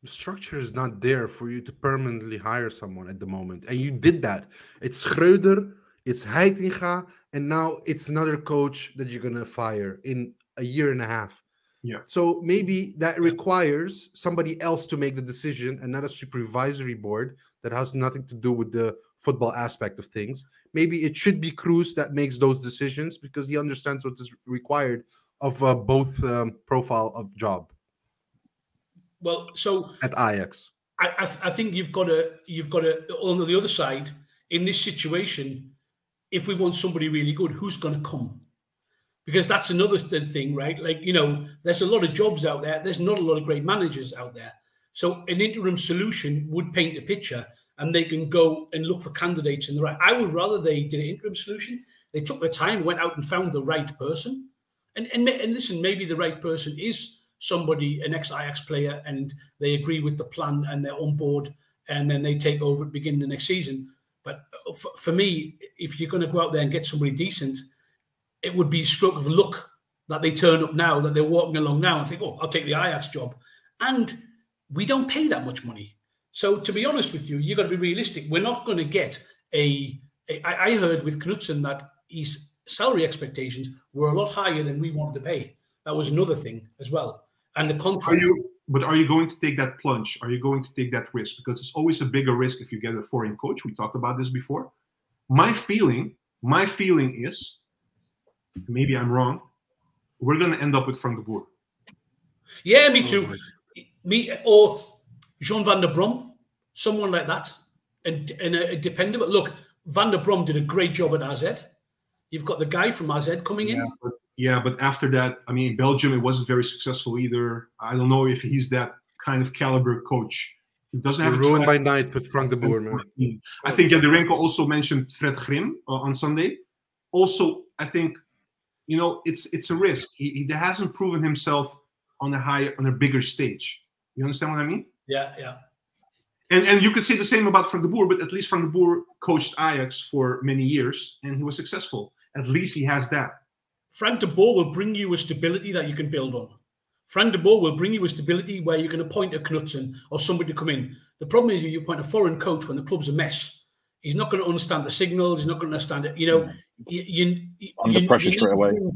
The structure is not there for you to permanently hire someone at the moment. And you did that. It's Schreuder, it's Heitinga, and now it's another coach that you're going to fire in a year and a half. Yeah. So maybe that requires somebody else to make the decision and not a supervisory board that has nothing to do with the football aspect of things. Maybe it should be Kroes that makes those decisions because he understands what is required of uh, both um, profile of job Well, so at Ajax. I, I, I think you've got to you've got to on the other side in this situation. If we want somebody really good, who's going to come? Because that's another thing, right? Like you know, there's a lot of jobs out there. There's not a lot of great managers out there. So an interim solution would paint a picture, and they can go and look for candidates in the right. I would rather they did an interim solution. They took their time, went out and found the right person, and and, and listen, maybe the right person is somebody, an ex-Ajax player, and they agree with the plan and they're on board, and then they take over at the beginning of the next season. But for, for me, if you're going to go out there and get somebody decent, it would be a stroke of luck that they turn up now, that they're walking along now and think, oh, I'll take the Ajax job. And we don't pay that much money. So to be honest with you, you've got to be realistic. We're not going to get a. I, heard with Knudsen that his salary expectations were a lot higher than we wanted to pay. That was another thing as well. And the Are you? But are you going to take that plunge? Are you going to take that risk? Because it's always a bigger risk if you get a foreign coach. We talked about this before. My feeling, my feeling is, maybe I'm wrong. We're going to end up with Frank de Boer. Yeah, me Oh too. my- me or John van den Brom, someone like that, and and a, a dependable. Look, van der Brom did a great job at AZ. You've got the guy from AZ coming in. But, yeah, but after that, I mean, Belgium, it wasn't very successful either. I don't know if he's that kind of caliber coach. He doesn't have You're a ruined by night with Frank de Boer, man. I think Jadirenko also mentioned Fred Grim uh, on Sunday. Also, I think you know it's it's a risk. He, he hasn't proven himself on a higher on a bigger stage. You understand what I mean? Yeah, yeah. And and you could say the same about Frank de Boer, but at least Frank de Boer coached Ajax for many years and he was successful. At least he has that. Frank de Boer will bring you a stability that you can build on. Frank de Boer will bring you a stability where you can appoint a Knudsen or somebody to come in. The problem is if you appoint a foreign coach when the club's a mess, he's not going to understand the signals. He's not going to understand it. You know, you, you, Under you- pressure you straight away. to-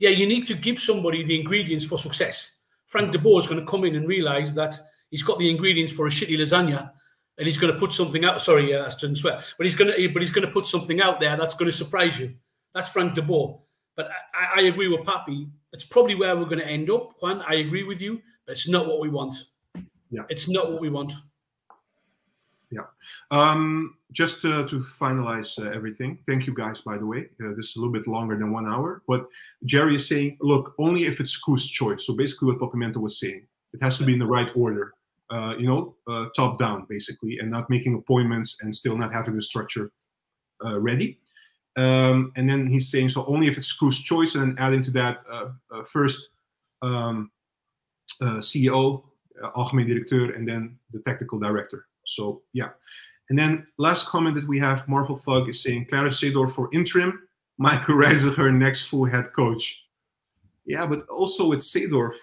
yeah, you need to give somebody the ingredients for success. Frank de Boer is going to come in and realize that he's got the ingredients for a shitty lasagna, and he's going to put something out. Sorry, uh, I shouldn't swear, but he's going to but he's going to put something out there that's going to surprise you. That's Frank de Boer. But I, I agree with Papi. It's probably where we're going to end up. Juan, I agree with you, but it's not what we want. Yeah. It's not what we want. Yeah. Um, just uh, to finalize uh, everything, thank you guys, by the way. Uh, this is a little bit longer than one hour, but Jerry is saying, look, only if it's Kroes's choice. So basically, what PapiMento was saying, it has to be in the right order, uh, you know, uh, top down, basically, and not making appointments and still not having the structure uh, ready. Um, and then he's saying, so only if it's Kroes's choice, and then adding to that, uh, uh, first um, uh, CEO, uh, algemeen directeur, and then the technical director. So yeah. And then last comment that we have, Marvel Thug is saying Clarence Seedorf for interim, Michael Reiziger next full head coach. Yeah, but also with Seedorf,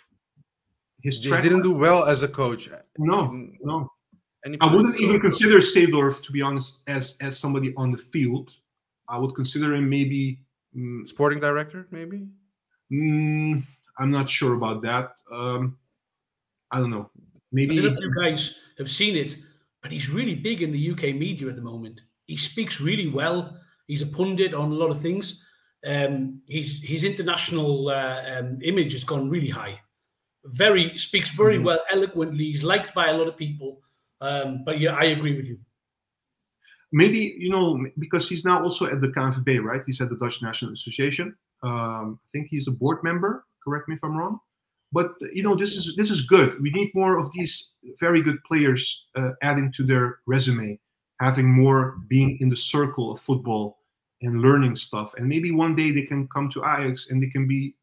his He track didn't do well as a coach. no, in no. I wouldn't even consider Seedorf, to be honest, as as somebody on the field. I would consider him maybe. mm, sporting director, maybe. mm, I'm not sure about that. Um, I don't know. I Maybe don't know if you guys have seen it, but he's really big in the UK media at the moment. He speaks really well. He's a pundit on a lot of things. Um, his his international uh, um, image has gone really high. Very speaks very Mhm. well, eloquently. He's liked by a lot of people. Um, but yeah, I agree with you. Maybe you know because he's now also at the KNVB, right? He's at the Dutch National Association. Um, I think he's a board member. Correct me if I'm wrong. but you know this is this is good. We need more of these very good players uh, adding to their resume, having more being in the circle of football and learning stuff. And maybe one day they can come to Ajax and they can be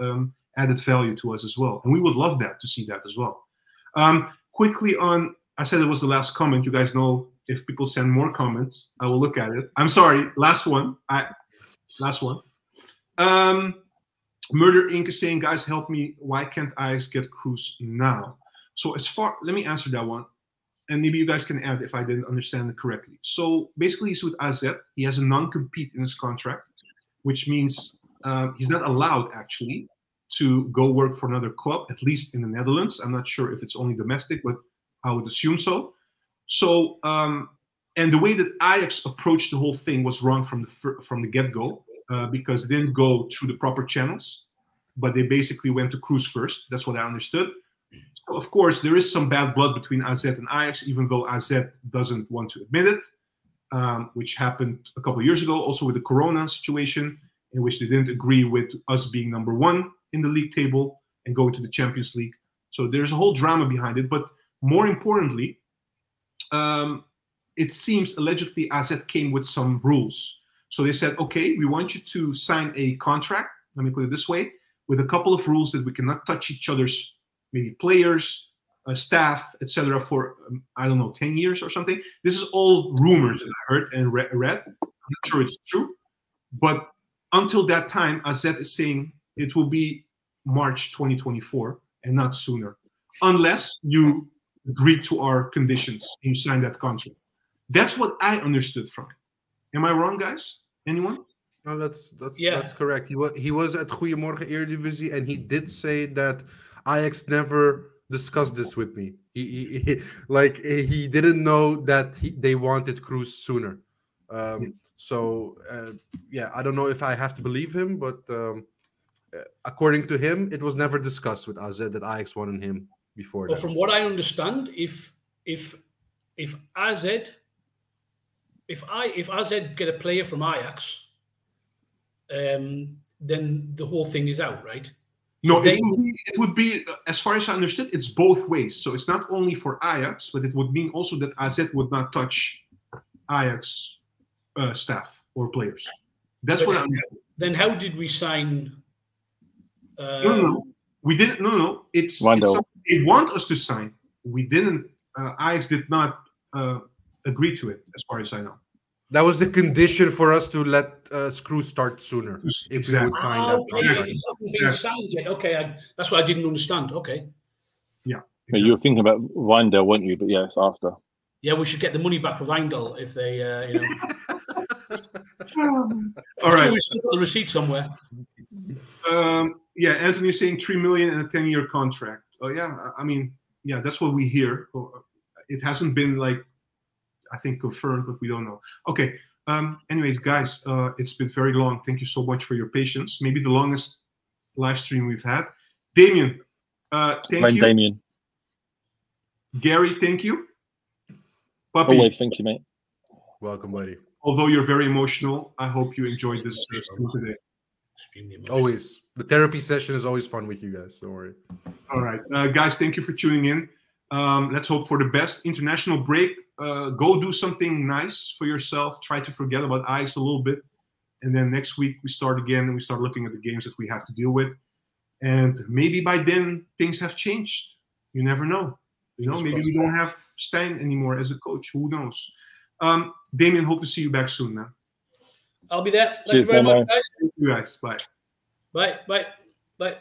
um, added value to us as well. And we would love that to see that as well. Um, quickly on, I said it was the last comment. You guys know if people send more comments, I will look at it. I'm sorry, last one. I last one. Um, Murder Inc. is saying, guys, help me. Why can't I get Kroes now? So as far, let me answer that one. And maybe you guys can add if I didn't understand it correctly. So basically, he's with AZ. He has a non-compete in his contract, which means uh, he's not allowed actually to go work for another club, at least in the Netherlands. I'm not sure if it's only domestic, but I would assume so. So, um, and the way that Ajax approached the whole thing was wrong from the from the get-go uh, because they didn't go through the proper channels, but they basically went to Kroes first. That's what I understood. So of course, there is some bad blood between AZ and Ajax, even though AZ doesn't want to admit it, um, which happened a couple years ago, also with the Corona situation, in which they didn't agree with us being number one in the league table and going to the Champions League. So there's a whole drama behind it. But more importantly, um, it seems allegedly AZ came with some rules so they said, okay, we want you to sign a contract, let me put it this way, with a couple of rules that we cannot touch each other's maybe players, uh, staff, etc. for um, I don't know 10 years or something. This is all rumors that I heard and re- read. I'm not sure it's true, but until that time, AZ is saying it will be March 2024 and not sooner, unless you agree to our conditions and you sign that contract. That's what I understood from it. Am I wrong, guys? Anyone? No, that's that's yeah. that's correct. He was he was at Goedemorgen Eredivisie, and he did say that Ajax never discussed this with me. He, he, he like he didn't know that he, they wanted Kroes sooner. Um, so uh, yeah, I don't know if I have to believe him, but um, uh, according to him, it was never discussed with AZ that Ajax wanted him before. Well, from what I understand, if if if AZ if I if AZ get a player from Ajax, um, then the whole thing is out, right? So no, they, it, would be, it, would be, as far as I understood, it's both ways. So it's not only for Ajax, but it would mean also that AZ would not touch Ajax uh, staff or players. That's what I'm. Then how did we sign? Uh, no, no, no, we didn't. No, no, it's, it's they want us to sign. We didn't. Uh, Ajax did not uh, agree to it, as far as I know. That was the condition for us to let uh, Kroes start sooner. If exactly. we would sign that okay. It signed yet. Okay, I, that's what I didn't understand. Okay. Yeah. Exactly. You were thinking about Wijndal, weren't you? But yes, after. Yeah, we should get the money back for Wijndal if they, uh, you know. All right. We still got the receipt somewhere. Um, yeah, Anthony is saying three million and a ten-year contract. Oh yeah, I mean, yeah, that's what we hear. It hasn't been like I think confirmed, but we don't know. Okay. Um, anyways, guys, uh, it's been very long. Thank you so much for your patience. Maybe the longest live stream we've had. Damian, uh, thank I'm you. Damian. Gary, thank you. Papi, Always, thank you, mate. Welcome, buddy. Although you're very emotional, I hope you enjoyed this uh, stream today. Always. The therapy session is always fun with you guys. Don't worry. All right. Uh, guys, thank you for tuning in. Um, let's hope for the best. International break uh, go do something nice for yourself. Try to forget about ice a little bit, and then next week we start again and we start looking at the games that we have to deal with. And maybe by then things have changed. You never know. You know, maybe we don't have Steijn anymore as a coach. Who knows? Um, Damian, hope to see you back soon, man. I'll be there. Thank Cheers, you very much, guys. Thank you guys. Bye. Bye. Bye. Bye.